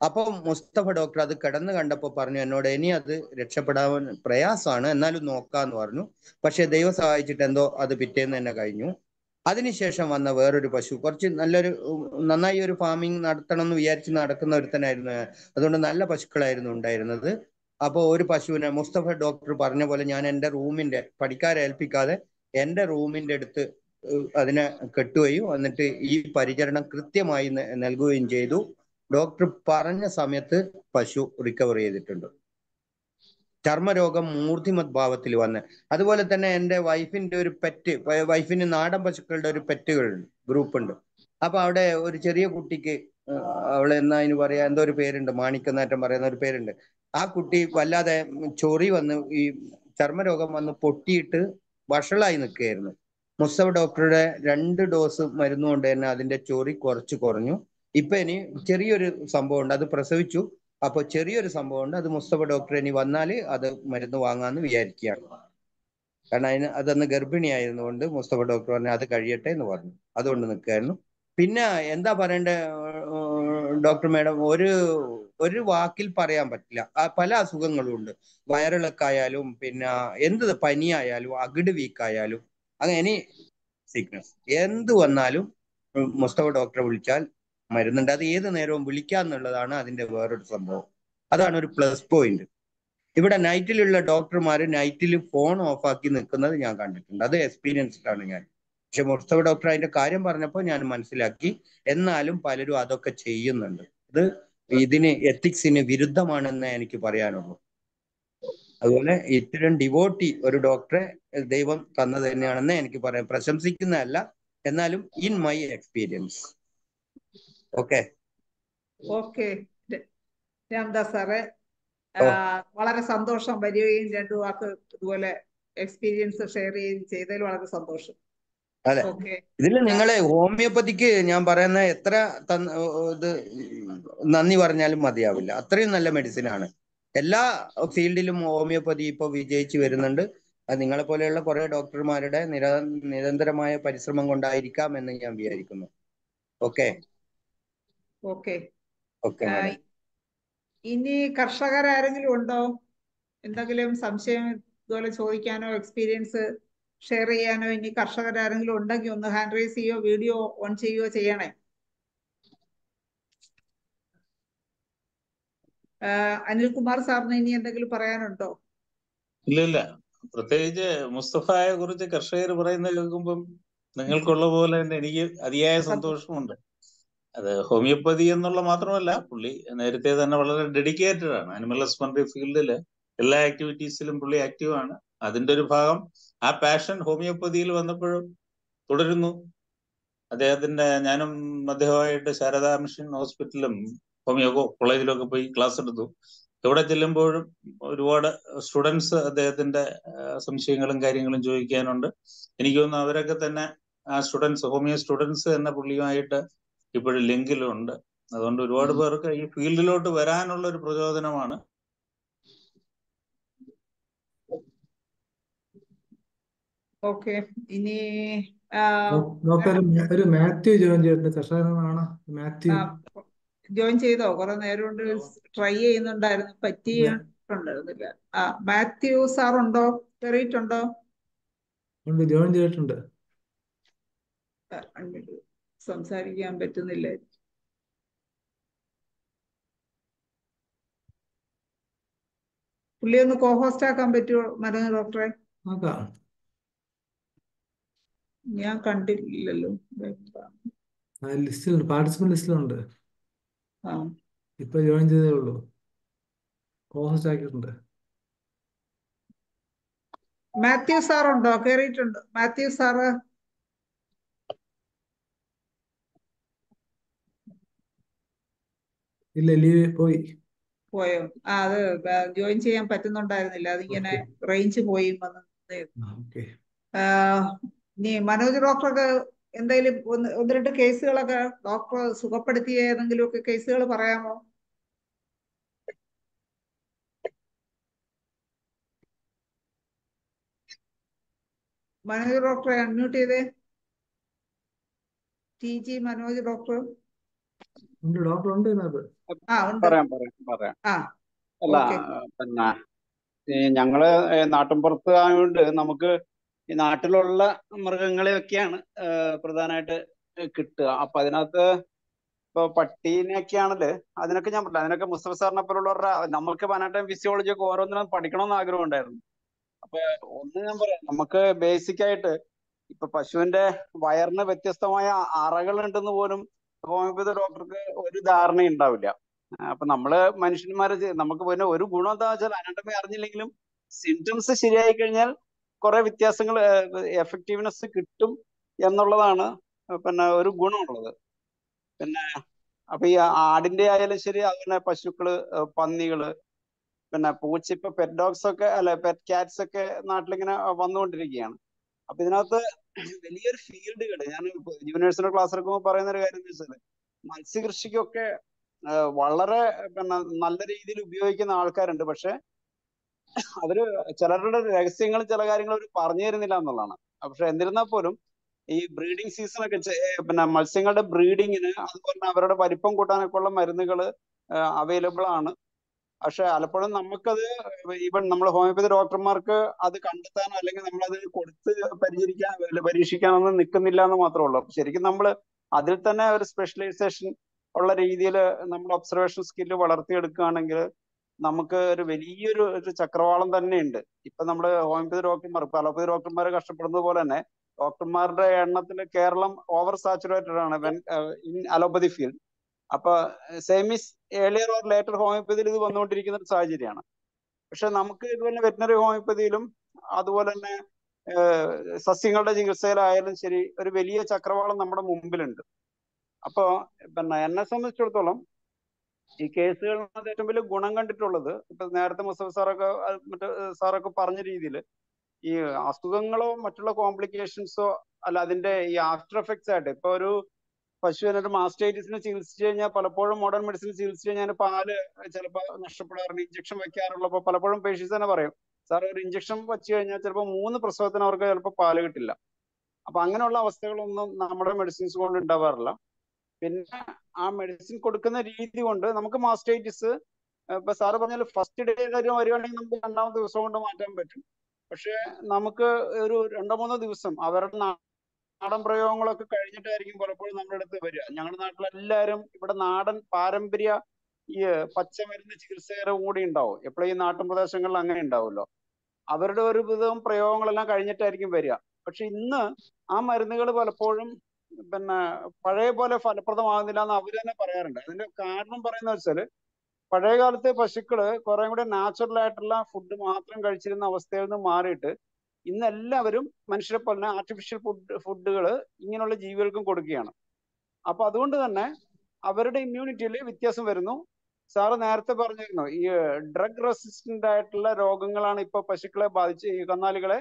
[SPEAKER 8] അപ്പൊ മുസ്തഫ ഡോക്ടർ അത് കിടന്നു കണ്ടപ്പോ പറഞ്ഞു എന്നോട് ഇനി അത് രക്ഷപ്പെടാൻ പ്രയാസമാണ് എന്നാലും നോക്കാന്ന് പറഞ്ഞു. പക്ഷെ ദൈവം സഹായിച്ചിട്ട് എന്തോ അത് പിറ്റേന്ന് തന്നെ കഴിഞ്ഞു. അതിനുശേഷം വന്ന വേറൊരു പശു. കുറച്ച് നല്ലൊരു നന്നായി ഒരു ഫാമിംഗ് നടത്തണം എന്ന് വിചാരിച്ച് നടക്കുന്ന ഒരുത്തനായിരുന്നു അതുകൊണ്ട് നല്ല പശുക്കളായിരുന്നു ഉണ്ടായിരുന്നത്. അപ്പോൾ ഒരു പശുവിനെ മുസ്തഫ ഡോക്ടർ പറഞ്ഞ പോലെ ഞാൻ എന്റെ റൂമിന്റെ പണിക്കാരെ ഏൽപ്പിക്കാതെ എന്റെ റൂമിന്റെ അടുത്ത് അതിനെ കെട്ടുകയും എന്നിട്ട് ഈ പരിചരണം കൃത്യമായി നൽകുകയും ചെയ്തു. ഡോക്ടർ പറഞ്ഞ സമയത്ത് പശു റിക്കവർ ചെയ്തിട്ടുണ്ട്. ചർമ്മരോഗം മൂർധിമത് ഭാവത്തിൽ വന്ന്. അതുപോലെ തന്നെ എന്റെ വൈഫിന്റെ ഒരു പെറ്റ് വൈഫിന് നാടൻ പശുക്കളുടെ ഒരു പെറ്റുകൾ ഗ്രൂപ്പ് ഉണ്ട് അപ്പൊ അവിടെ ഒരു ചെറിയ കുട്ടിക്ക് അവളെ എന്നാ അതിന് പറയാ എന്തോ ഒരു പേരുണ്ട് മാണിക്കനാറ്റം പറയുന്ന ഒരു പേരുണ്ട്. ആ കുട്ടി വല്ലാതെ ചൊറി വന്ന് ഈ ചർമ്മരോഗം വന്ന് പൊട്ടിയിട്ട് വഷളായി നിൽക്കുകയായിരുന്നു. മുസ്തഫ ഡോക്ടറുടെ രണ്ട് ഡോസ് മരുന്നുകൊണ്ട് തന്നെ അതിന്റെ ചൊറി കുറച്ച് കുറഞ്ഞു. ഇപ്പൊ ഇനി ചെറിയൊരു സംഭവം ഉണ്ട് അത് പ്രസവിച്ചു. അപ്പൊ ചെറിയൊരു സംഭവം ഉണ്ട്. അത് മുസ്തഫ ഡോക്ടർ ഇനി വന്നാൽ അത് മരുന്ന് വാങ്ങാന്ന് വിചാരിക്കുകയാണ്. കാരണം അതിന് അതന്ന് ഗർഭിണിയായിരുന്നുകൊണ്ട് മുസ്തഫ ഡോക്ടർ പറഞ്ഞു അത് കഴിയട്ടെ എന്ന് പറഞ്ഞു. അതുകൊണ്ട് നിൽക്കുകയായിരുന്നു. പിന്നെ എന്താ പറയണ്ടേ ഡോക്ടർ മാഡം ഒരു ഒരു വാക്കിൽ പറയാൻ പറ്റില്ല. പല അസുഖങ്ങളും ഉണ്ട്. വയറിളക്കായാലും പിന്നെ എന്ത് പനിയായാലും അകിട് വീക്കായാലും അങ്ങനെ സിക്നസ് എന്ത് വന്നാലും മുസ്തഫ ഡോക്ടറെ വിളിച്ചാൽ മരുന്നുണ്ട്. അത് ഏത് നേരവും വിളിക്കാന്നുള്ളതാണ് അതിന്റെ വേറൊരു സംഭവം. അതാണ് ഒരു പ്ലസ് പോയിന്റ് ഇവിടെ നൈറ്റിലുള്ള ഡോക്ടർമാർ നൈറ്റിൽ ഫോൺ ഓഫാക്കി നിൽക്കുന്നത് ഞാൻ കണ്ടിട്ടുണ്ട്. അത് എക്സ്പീരിയൻസ്ഡ് ആണ് ഞാൻ. പക്ഷെ മുസ്തഫ ഡോക്ടർ അതിന്റെ കാര്യം പറഞ്ഞപ്പോൾ ഞാൻ മനസ്സിലാക്കി. എന്നാലും പലരും അതൊക്കെ ചെയ്യുന്നുണ്ട്. ഇത് ഇതിന് എത്തിക്സിന് വിരുദ്ധമാണെന്ന് എനിക്ക് പറയാനുള്ളൂ. അതുപോലെ ഇത്തരം ഡിവോട്ടി ഒരു ഡോക്ടറെ ദൈവം തന്നത് തന്നെയാണെന്ന് എനിക്ക് പറയാം പ്രശംസിക്കുന്നതല്ല. എന്നാലും in my experience okay.
[SPEAKER 1] Okay. Ramdas സാറേ വളരെ സന്തോഷം വരികയും രണ്ടു വാക്ക് ഇതുപോലെ എക്സ്പീരിയൻസ് ഷെയർ ചെയ്യുകയും ചെയ്തതിൽ വളരെ സന്തോഷം.
[SPEAKER 8] അതെ. ഇതിൽ നിങ്ങളെ ഹോമിയോപ്പതിക്ക് ഞാൻ പറയുന്ന എത്ര ഇത് നന്ദി പറഞ്ഞാലും മതിയാവില്ല. അത്രയും നല്ല മെഡിസിൻ ആണ് എല്ലാ ഫീൽഡിലും ഹോമിയോപ്പതി ഇപ്പൊ വിജയിച്ചു വരുന്നുണ്ട്. അത് നിങ്ങളെ പോലെയുള്ള കുറെ ഡോക്ടർമാരുടെ നിര നിരന്തരമായ പരിശ്രമം കൊണ്ടായിരിക്കാം എന്ന് ഞാൻ വിചാരിക്കുന്നു. ഓക്കെ.
[SPEAKER 1] ഓക്കെ. ഇനി കർഷകർ ആരെങ്കിലും ഉണ്ടോ? എന്തെങ്കിലും സംശയം ഇതുപോലെ ചോദിക്കാനോ എക്സ്പീരിയൻസ് ഷെയർ ചെയ്യാനോ ഇനി കർഷകരാരെങ്കിലും ഉണ്ടെങ്കിൽ ഒന്ന് ഹാൻഡ് റൈസ് ചെയ്യോ വീഡിയോ ഓൺ ചെയ്യുകയോ ചെയ്യണേ? അനിൽകുമാർ സാറിന് ഇനി എന്തെങ്കിലും പറയാനുണ്ടോ?
[SPEAKER 6] ഇല്ല ഇല്ല പ്രത്യേകിച്ച് മുസ്തഫയെ കുറിച്ച് കർഷകർ പറയുന്നത് കേൾക്കുമ്പം നിങ്ങൾക്കുള്ള പോലെ തന്നെ എനിക്ക് അതിയായ സന്തോഷമുണ്ട്. അത് ഹോമിയോപ്പതി എന്നുള്ള മാത്രമല്ല പുള്ളി നേരത്തെ തന്നെ വളരെ ഡെഡിക്കേറ്റഡ് ആണ്. അനിമൽ ഹസ്ബൻഡറി ഫീൽഡിൽ എല്ലാ ആക്ടിവിറ്റീസിലും പുള്ളി ആക്റ്റീവ് ആണ്. അതിന്റെ ഒരു ഭാഗം ആ പാഷൻ ഹോമിയോപ്പതിയിൽ വന്നപ്പോഴും തുടരുന്നു. അദ്ദേഹത്തിന്റെ ഞാനും അദ്ദേഹമായിട്ട് ശാരദാ മിഷൻ ഹോസ്പിറ്റലിലും ഹോമിയോ കോളേജിലൊക്കെ പോയി ക്ലാസ് എടുത്തു. എവിടെ ചെല്ലുമ്പോഴും ഒരുപാട് സ്റ്റുഡൻസ് അദ്ദേഹത്തിന്റെ സംശയങ്ങളും കാര്യങ്ങളും ചോദിക്കാനുണ്ട്. എനിക്ക് തോന്നുന്നു അവരൊക്കെ തന്നെ ആ സ്റ്റുഡൻസ് ഹോമിയോ സ്റ്റുഡൻസ് എന്ന പുള്ളിയുമായിട്ട് ഇപ്പോഴും ലിങ്കിലുണ്ട്. അതുകൊണ്ട് ഒരുപാട് പേർക്ക് ഈ ഫീൽഡിലോട്ട് വരാനുള്ള ഒരു പ്രചോദനമാണ്.
[SPEAKER 1] ഓക്കെ. ഇനി
[SPEAKER 2] ഒരു മാത്യു ജോയിൻ ചെയ്തിട്ടുണ്ട്. കർഷകനാണ് മാത്യു.
[SPEAKER 1] ജോയിൻ ചെയ്തോ? കുറെ നേരം കൊണ്ട് ട്രൈ ചെയ്യുന്നുണ്ടായിരുന്നു. പറ്റിയിട്ടുണ്ടായിരുന്നില്ല. ആ മാത്യു സാർ ഉണ്ടോ കയറിയിട്ടുണ്ടോ
[SPEAKER 2] ഉണ്ട് ജോയിൻ ചെയ്തിട്ടുണ്ട്.
[SPEAKER 1] സംസാരിക്കാൻ പറ്റുന്നില്ല. പുള്ളി ഒന്ന് കോഹോസ്റ്റ് ആക്കാൻ പറ്റുമോ മരുന്ന് ഡോക്ടറെ? ഞാൻ കണ്ടില്ലല്ലോ.
[SPEAKER 2] ലിസ്റ്റിലുണ്ട്. പാർട്ടിസിപ്പന്റ് ലിസ്റ്റിലുണ്ട്. ഇപ്പൊ ജോയിൻ ചെയ്തേ ഉള്ളൂ. കോഹോസ്റ്റ് ആക്കിയിട്ടുണ്ട്.
[SPEAKER 1] മാത്യു സാറുണ്ടോ? കയറിയിട്ടുണ്ട് മാത്യു സാറ്.
[SPEAKER 2] ഇല്ല ലീവ് പോയി.
[SPEAKER 1] പോയോ? ആ അത് ജോയിൻ ചെയ്യാൻ പറ്റുന്നുണ്ടായിരുന്നില്ല. അതിങ്ങനെ റേഞ്ച് പോയി വന്ന് ഇനി മനോജ് ഡോക്ടർക്ക് എന്തെങ്കിലും ഒന്ന് ഒന്ന് രണ്ട് കേസുകളൊക്കെ ഡോക്ടർ സുഖപ്പെടുത്തിയ ഏതെങ്കിലും ഒക്കെ കേസുകൾ പറയാമോ? മനോജ് ഡോക്ടറെ അൺമ്യൂട്ട് ചെയ്തേ. T G Manoj doctor.
[SPEAKER 2] ഉണ്ട്. ഡോക്ടർ ഉണ്ട് ഇതിനകത്ത്.
[SPEAKER 7] പറയാം പറയാം പറയാം.
[SPEAKER 1] ആ
[SPEAKER 7] അല്ല പിന്നെ ഈ ഞങ്ങൾ നാട്ടിൻപുറത്ത് ആയതുകൊണ്ട് നമുക്ക് ഈ നാട്ടിലുള്ള മൃഗങ്ങളെയൊക്കെയാണ് പ്രധാനമായിട്ട് കിട്ടുക. അപ്പൊ അതിനകത്ത് ഇപ്പൊ പട്ടീനെയൊക്കെയാണല്ലേ അതിനൊക്കെ ഞാൻ പറഞ്ഞു അതിനൊക്കെ മുസ്തഫ സാറിനെ പോലുള്ളവരുടെ നമുക്ക് പനാട്ടം ഫിസിയോളജി ഒക്കെ ഓരോന്നിനും പഠിക്കണമെന്ന് ആഗ്രഹം ഉണ്ടായിരുന്നു അപ്പൊ ഒന്ന് ഞാൻ പറയാം നമുക്ക് ബേസിക് ആയിട്ട് ഇപ്പൊ പശുവിന്റെ വയറിന് വ്യത്യസ്തമായ അറകൾ ഉണ്ടെന്ന് പോലും ഹോമിയോപ്പതി ഡോക്ടർക്ക് ഒരു ധാരണ ഉണ്ടാവില്ല അപ്പൊ നമ്മൾ മനുഷ്യന്മാര് നമുക്ക് പിന്നെ ഒരു ഗുണം എന്താ വെച്ചാൽ അനാട്ടമി അറിഞ്ഞില്ലെങ്കിലും സിംറ്റംസ് ശരിയായി കഴിഞ്ഞാൽ കുറെ വ്യത്യാസങ്ങൾ എഫക്റ്റീവ്നെസ് കിട്ടും എന്നുള്ളതാണ് പിന്നെ ഒരു ഗുണമുള്ളത്. പിന്നെ അപ്പൊ ഈ ആടിന്റെ ആയാലും ശരി അതുപോലെ പശുക്കൾ പന്നികൾ പിന്നെ പൂച്ച ഇപ്പൊ പെറ്റ് ഡോഗ്സ് ഒക്കെ അല്ലെ പെറ്റ് ക്യാറ്റ്സ് ഒക്കെ നാട്ടിലിങ്ങനെ വന്നുകൊണ്ടിരിക്കുകയാണ്. അപ്പൊ ഇതിനകത്ത് വലിയൊരു ഫീൽഡുകൾ ഞാൻ യൂണിവേഴ്സിറ്റി ക്ലാസ് എടുക്കുമ്പോൾ പറയുന്ന ഒരു കാര്യം എന്ന് വെച്ചാൽ മത്സ്യകൃഷിക്കൊക്കെ വളരെ പിന്നെ നല്ല രീതിയിൽ ഉപയോഗിക്കുന്ന ആൾക്കാരുണ്ട്. പക്ഷെ അവർ ചിലരുടെ രഹസ്യങ്ങൾ ചില കാര്യങ്ങൾ അവർ പറഞ്ഞു തരുന്നില്ല എന്നുള്ളതാണ്. പക്ഷെ എന്നിരുന്നാൽ പോലും ഈ ബ്രീഡിംഗ് സീസൺ ഒക്കെ പിന്നെ മത്സ്യങ്ങളുടെ ബ്രീഡിങ്ങിന് അതുപോലെ അവരുടെ വലിപ്പം കൂട്ടാനൊക്കെ ഉള്ള മരുന്നുകൾ അവൈലബിൾ ആണ്. പക്ഷെ പലപ്പോഴും നമുക്കത് ഈവൻ നമ്മൾ ഹോമിയോപ്പതി ഡോക്ടർമാർക്ക് അത് കണ്ടെത്താനോ അല്ലെങ്കിൽ നമ്മളത് കൊടുത്ത് പരിചരിക്കാൻ പരീക്ഷിക്കാനൊന്നും നിൽക്കുന്നില്ല എന്ന് മാത്രമേ ഉള്ളൂ. ശരിക്കും നമ്മൾ അതിൽ തന്നെ ഒരു സ്പെഷ്യലൈസേഷൻ ഉള്ള രീതിയിൽ നമ്മൾ ഒബ്സർവേഷൻ സ്കില്ല് വളർത്തിയെടുക്കുകയാണെങ്കിൽ നമുക്ക് ഒരു വലിയൊരു ഒരു ചക്രവാളം തന്നെയുണ്ട്. ഇപ്പൊ നമ്മൾ ഹോമിയോപ്പതി ഡോക്ടർമാർ ഇപ്പൊ അലോപ്പതി ഡോക്ടർമാർ കഷ്ടപ്പെടുന്നത് പോലെ തന്നെ ഡോക്ടർമാരുടെ എണ്ണത്തിൽ കേരളം ഓവർ സാച്ചുറേറ്റഡ് ആണ്. ഇൻ അലോപ്പതി ഫീൽഡ് അപ്പൊ സെമിസ് ഏർലിയർ ഓർ ലേറ്റർ ഹോമിയോപ്പതിയിൽ ഇത് വന്നുകൊണ്ടിരിക്കുന്ന ഒരു സാഹചര്യമാണ്. പക്ഷെ നമുക്ക് ഇതുപോലെ വെറ്റിനറി ഹോമിയോപ്പതിയിലും അതുപോലെ തന്നെ സസ്യങ്ങളുടെ ചികിത്സയിലായാലും ശരി ഒരു വലിയ ചക്രവാളം നമ്മുടെ മുമ്പിലുണ്ട്. അപ്പോ പിന്നെ എന്നെ സംബന്ധിച്ചിടത്തോളം ഈ കേസുകളിനകത്ത് ഏറ്റവും വലിയ ഗുണം കണ്ടിട്ടുള്ളത് ഇപ്പൊ നേരത്തെ മുസഫ് സാറൊക്കെ മറ്റേ സാറൊക്കെ പറഞ്ഞ രീതിയിൽ ഈ അസുഖങ്ങളോ മറ്റുള്ള കോംപ്ലിക്കേഷൻസോ അല്ല അതിന്റെ ഈ ആഫ്റ്റർ എഫക്ട്സ് ആയിട്ട് ഇപ്പൊ ഒരു പശുവിന് ഒരു മാസ്റ്റൈറ്റിസിനെ ചികിത്സിച്ചു കഴിഞ്ഞാൽ പലപ്പോഴും മോഡേൺ മെഡിസിൻ ചികിത്സിച്ചു കഴിഞ്ഞാൽ പാൽ ചിലപ്പോൾ നഷ്ടപ്പെടാറുണ്ട് ഇഞ്ചക്ഷൻ വെക്കാറുള്ളപ്പോൾ പലപ്പോഴും പേഷ്യൻസ് തന്നെ പറയും സാർ ഒരു ഇഞ്ചക്ഷൻ വെച്ച് കഴിഞ്ഞാൽ ചിലപ്പോൾ മൂന്ന് പ്രസവത്തിന് അവർക്ക് ചിലപ്പോൾ പാൽ കിട്ടില്ല. അപ്പൊ അങ്ങനെയുള്ള അവസ്ഥകളൊന്നും നമ്മുടെ മെഡിസിൻസ് കൊണ്ട് ഉണ്ടാവാറില്ല. പിന്നെ ആ മെഡിസിൻ കൊടുക്കുന്ന രീതി കൊണ്ട് നമുക്ക് മാസ്റ്റൈറ്റിസ് ഇപ്പൊ സാറ് പറഞ്ഞാൽ ഫസ്റ്റ് ഡേ കാര്യം വരികയാണെങ്കിൽ നമുക്ക് രണ്ടാമത്തെ ദിവസം കൊണ്ട് മാറ്റാൻ പറ്റും. പക്ഷെ നമുക്ക് ഒരു രണ്ടോ മൂന്നോ ദിവസം അവരുടെ നാടൻ പ്രയോഗങ്ങളൊക്കെ കഴിഞ്ഞിട്ടായിരിക്കും പലപ്പോഴും നമ്മുടെ അടുത്ത് വരിക. ഞങ്ങളുടെ നാട്ടിലെല്ലാവരും ഇവിടെ നാടൻ പാരമ്പര്യ ഈ പച്ചമരുന്ന് ചികിത്സകരും കൂടി ഉണ്ടാവും. എപ്പോഴും ഈ നാട്ടിൻ പ്രദേശങ്ങളിൽ അങ്ങനെ ഉണ്ടാവുമല്ലോ. അവരുടെ ഒരു വിധം പ്രയോഗങ്ങളെല്ലാം കഴിഞ്ഞിട്ടായിരിക്കും വരിക. പക്ഷെ ഇന്ന് ആ മരുന്നുകൾ പലപ്പോഴും പിന്നെ പഴയ പോലെ ഫലപ്രദമാകുന്നില്ല എന്ന് അവർ തന്നെ പറയാറുണ്ട്. അതിന്റെ കാരണം പറയുന്നത് വെച്ചാൽ പഴയ കാലത്തെ പശുക്കൾ കുറെ കൂടെ നാച്ചുറൽ ആയിട്ടുള്ള ഫുഡ് മാത്രം കഴിച്ചിരുന്ന അവസ്ഥയിൽ നിന്ന് മാറിയിട്ട് ഇന്ന് എല്ലാവരും മനുഷ്യരെ പോലെ തന്നെ ആർട്ടിഫിഷ്യൽ ഫുഡ് ഫുഡുകൾ ഇങ്ങനെയുള്ള ജീവികൾക്കും കൊടുക്കുകയാണ്. അപ്പൊ അതുകൊണ്ട് തന്നെ അവരുടെ ഇമ്മ്യൂണിറ്റിയിൽ വ്യത്യാസം വരുന്നു. സാറ് നേരത്തെ പറഞ്ഞിരുന്നു ഈ ഡ്രഗ് റെസിസ്റ്റന്റ് ആയിട്ടുള്ള രോഗങ്ങളാണ് ഇപ്പൊ പശുക്കളെ ബാധിച്ച് ഈ കന്നാലികളെ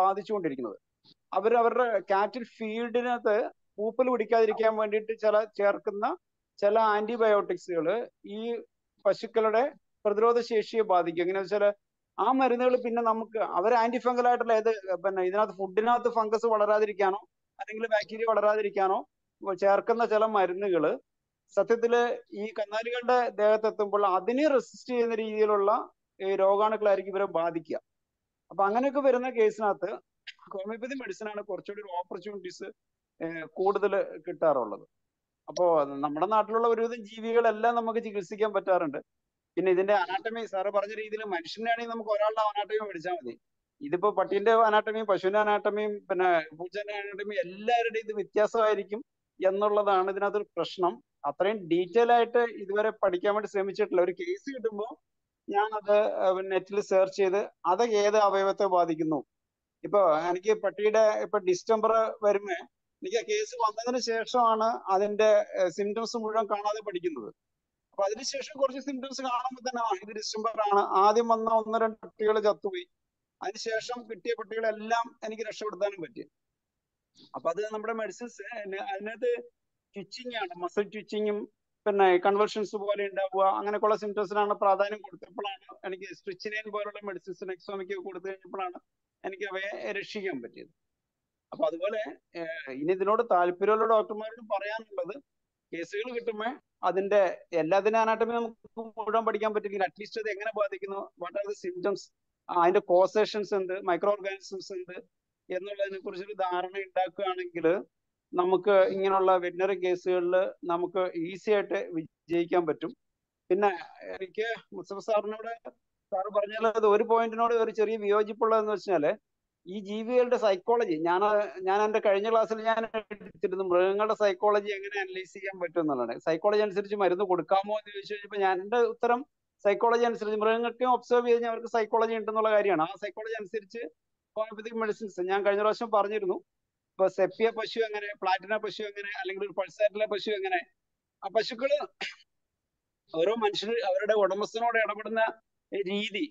[SPEAKER 7] ബാധിച്ചുകൊണ്ടിരിക്കുന്നത്. അവർ അവരുടെ കാറ്റിൽ ഫീൽഡിനകത്ത് പൂപ്പൽ പിടിക്കാതിരിക്കാൻ വേണ്ടിയിട്ട് ചില ചേർക്കുന്ന ചില ആന്റിബയോട്ടിക്സുകൾ ഈ പശുക്കളുടെ പ്രതിരോധ ശേഷിയെ ബാധിക്കും. എങ്ങനെയാ വെച്ചാൽ ആ മരുന്നുകൾ പിന്നെ നമുക്ക് അവർ ആന്റി ഫംഗൽ ആയിട്ടുള്ള ഏത് പിന്നെ ഇതിനകത്ത് ഫുഡിനകത്ത് ഫംഗസ് വളരാതിരിക്കാനോ അല്ലെങ്കിൽ ബാക്ടീരിയ വളരാതിരിക്കാനോ ചേർക്കുന്ന ചില മരുന്നുകൾ സത്യത്തിൽ ഈ കന്നാലികളുടെ ദേഹത്തെത്തുമ്പോൾ അതിനെ റെസിസ്റ്റ് ചെയ്യുന്ന രീതിയിലുള്ള ഈ രോഗാണുക്കളായിരിക്കും ഇവരെ ബാധിക്കുക. അപ്പൊ അങ്ങനെയൊക്കെ വരുന്ന കേസിനകത്ത് ഹോമിയോപ്പതി മെഡിസിൻ ആണ് കുറച്ചുകൂടി ഒരു ഓപ്പർച്യൂണിറ്റീസ് കൂടുതൽ കിട്ടാറുള്ളത്. അപ്പോ നമ്മുടെ നാട്ടിലുള്ള ഒരുവിധം ജീവികളെല്ലാം നമുക്ക് ചികിത്സിക്കാൻ പറ്റാറുണ്ട്. പിന്നെ ഇതിന്റെ അനാട്ടമി സാറ് പറഞ്ഞ രീതിയിൽ മനുഷ്യനാണെങ്കിൽ നമുക്ക് ഒരാളുടെ അനാട്ടമി പഠിച്ചാൽ മതി. ഇതിപ്പോ പട്ടീന്റെ അനാട്ടമിയും പശുവിന്റെ അനാട്ടമിയും പിന്നെ പൂച്ചന്റെ അനാട്ടമിയും എല്ലാവരുടെയും ഇത് വ്യത്യാസമായിരിക്കും എന്നുള്ളതാണ് ഇതിനകത്തൊരു പ്രശ്നം. അത്രയും ഡീറ്റെയിൽ ആയിട്ട് ഇതുവരെ പഠിക്കാൻ വേണ്ടി ശ്രമിച്ചിട്ടില്ല. ഒരു കേസ് കിട്ടുമ്പോൾ ഞാൻ അത് നെറ്റിൽ സെർച്ച് ചെയ്ത് അത് ഏത് അവയവത്തെ ബാധിക്കുന്നു. ഇപ്പൊ എനിക്ക് പട്ടിയുടെ ഇപ്പൊ ഡിസ്റ്റംബർ വരുമ്പോ എനിക്ക് ആ കേസ് വന്നതിന് ശേഷമാണ് അതിന്റെ സിംറ്റംസ് മുഴുവൻ കാണാതെ പഠിക്കുന്നത്. അപ്പൊ അതിനുശേഷം കുറച്ച് സിംറ്റംസ് കാണുമ്പോൾ തന്നെ ആ ഇത് ഡിസംബർ ആണ്. ആദ്യം വന്ന ഒന്ന് രണ്ട് പട്ടികൾ ചത്തുപോയി. അതിനുശേഷം കിട്ടിയ പട്ടികളെല്ലാം എനിക്ക് രക്ഷപ്പെടുത്താനും പറ്റി. അപ്പൊ അത് നമ്മുടെ മെഡിസിൻസ് അതിനകത്ത് ട്വിച്ചിങ് ആണ്. മസിൽ ട്വിച്ചിങ്ങും പിന്നെ കൺവെർഷൻസ് പോലെ ഉണ്ടാവുക. അങ്ങനെയൊക്കെയുള്ള സിംറ്റംസിനാണ് പ്രാധാന്യം കൊടുത്തപ്പോഴാണ് എനിക്ക് സ്ട്രിച്ചിനൈൻ പോലുള്ള മെഡിസിൻസ് എക്സോമിക്ക് കൊടുത്തു കഴിഞ്ഞപ്പോഴാണ് എനിക്ക് അവയെ രക്ഷിക്കാൻ പറ്റിയത്. അപ്പൊ അതുപോലെ ഇനി ഇതിനോട് താല്പര്യമുള്ള ഡോക്ടർമാരോട് പറയാനുള്ളത് കേസുകൾ കിട്ടുമ്പോൾ അതിന്റെ എല്ലാത്തിനും അനാട്ടമി നമുക്ക് മുഴുവൻ പഠിക്കാൻ പറ്റില്ല അറ്റ്ലീസ്റ്റ് അത് എങ്ങനെ ബാധിക്കുന്നു? വാട്ട് ആർ ദ സിംറ്റംസ് അതിന്റെ കോസേഷൻസ് എന്ത്? മൈക്രോ ഓർഗാനിസംസ് എന്ത്? എന്നുള്ളതിനെ കുറിച്ചൊരു ധാരണ ഉണ്ടാക്കുകയാണെങ്കിൽ നമുക്ക് ഇങ്ങനെയുള്ള വെറ്റിനറി കേസുകളിൽ നമുക്ക് ഈസി ആയിട്ട് വിജയിക്കാൻ പറ്റും. പിന്നെ എനിക്ക് മുസ്തഫ സാറിനോട് സാറ് പറഞ്ഞാൽ അത് ഒരു പോയിന്റിനോട് ഒരു ചെറിയ വിയോജിപ്പുള്ളതെന്ന് വെച്ചാൽ ഈ ജീവികളുടെ സൈക്കോളജി ഞാൻ ഞാൻ എന്റെ കഴിഞ്ഞ ക്ലാസ്സിൽ ഞാൻ എടുത്തിരുന്നു മൃഗങ്ങളുടെ സൈക്കോളജി എങ്ങനെ അനലൈസ് ചെയ്യാൻ പറ്റും എന്നുള്ളതാണ്. സൈക്കോളജി അനുസരിച്ച് മരുന്ന് കൊടുക്കാമോ എന്ന് ചോദിച്ചു കഴിഞ്ഞപ്പോൾ ഞാൻ എന്റെ ഉത്തരം സൈക്കോളജി അനുസരിച്ച് മൃഗങ്ങൾക്കും ഒബ്സർവ് ചെയ്ത് കഴിഞ്ഞാൽ അവർക്ക് സൈക്കോളജി ഉണ്ടെന്നുള്ള കാര്യമാണ്. ആ സൈക്കോളജി അനുസരിച്ച് ഹോമിയോപ്പത്തിക് മെഡിസിൻസ് ഞാൻ കഴിഞ്ഞ പ്രാവശ്യം പറഞ്ഞിരുന്നു. ഇപ്പൊ സെപ്പിയ പശു എങ്ങനെ പ്ലാറ്റിന പശു എങ്ങനെ അല്ലെങ്കിൽ ഒരു പൾസാറ്റിലെ പശു എങ്ങനെ ആ പശുക്കൾ ഓരോ മനുഷ്യർ അവരുടെ ഉടമസ്ഥനോട് ഇടപെടുന്ന രീതി.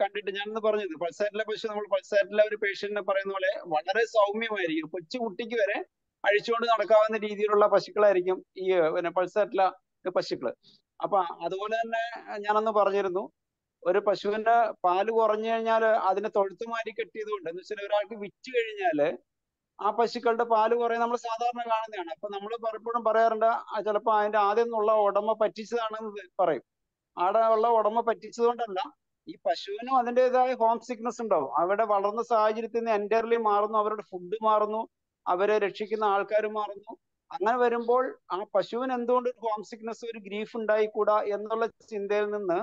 [SPEAKER 7] കണ്ടിട്ട് ഞാനൊന്ന് പറഞ്ഞത്. പൾസാറ്റിലെ പശു നമ്മൾ പൾസാറ്റിലെ ഒരു പേഷ്യന്റിനെ പറയുന്ന പോലെ വളരെ സൗമ്യമായിരിക്കും. കൊച്ചു കുട്ടിക്ക് വരെ അഴിച്ചുകൊണ്ട് നടക്കാവുന്ന രീതിയിലുള്ള പശുക്കളായിരിക്കും ഈ പിന്നെ പൾസാറ്റിലെ പശുക്കൾ. അപ്പൊ അതുപോലെ തന്നെ ഞാനന്ന് പറഞ്ഞിരുന്നു. ഒരു പശുവിന്റെ പാൽ കുറഞ്ഞു കഴിഞ്ഞാൽ അതിനെ തൊഴുത്തുമാരി കെട്ടിയതുകൊണ്ട് എന്ന് വെച്ചാൽ ഒരാൾക്ക് വിറ്റ് കഴിഞ്ഞാൽ ആ പശുക്കളുടെ പാൽ കുറേ നമ്മൾ സാധാരണ കാണുന്നതാണ്. അപ്പൊ നമ്മൾ പലപ്പോഴും പറയാറുണ്ട് ചിലപ്പോൾ അതിന്റെ ആദ്യം നിന്നുള്ള ഉടമ പറ്റിച്ചതാണെന്ന് പറയും. ആടെ ഉള്ള ഉടമ പറ്റിച്ചതുകൊണ്ടല്ല ഈ പശുവിനും അതിന്റെതായ ഹോം സിക്നസ് ഉണ്ടാവും. അവിടെ വളർന്ന സാഹചര്യത്തിൽ നിന്ന് എന്റയർലി മാറുന്നു അവരുടെ ഫുഡ് മാറുന്നു അവരെ രക്ഷിക്കുന്ന ആൾക്കാർ മാറുന്നു. അങ്ങനെ വരുമ്പോൾ ആ പശുവിന് എന്തുകൊണ്ട് ഒരു ഹോം സിക്നസ് ഒരു ഗ്രീഫ് ഉണ്ടായിക്കൂടാ എന്നുള്ള ചിന്തയിൽ നിന്ന്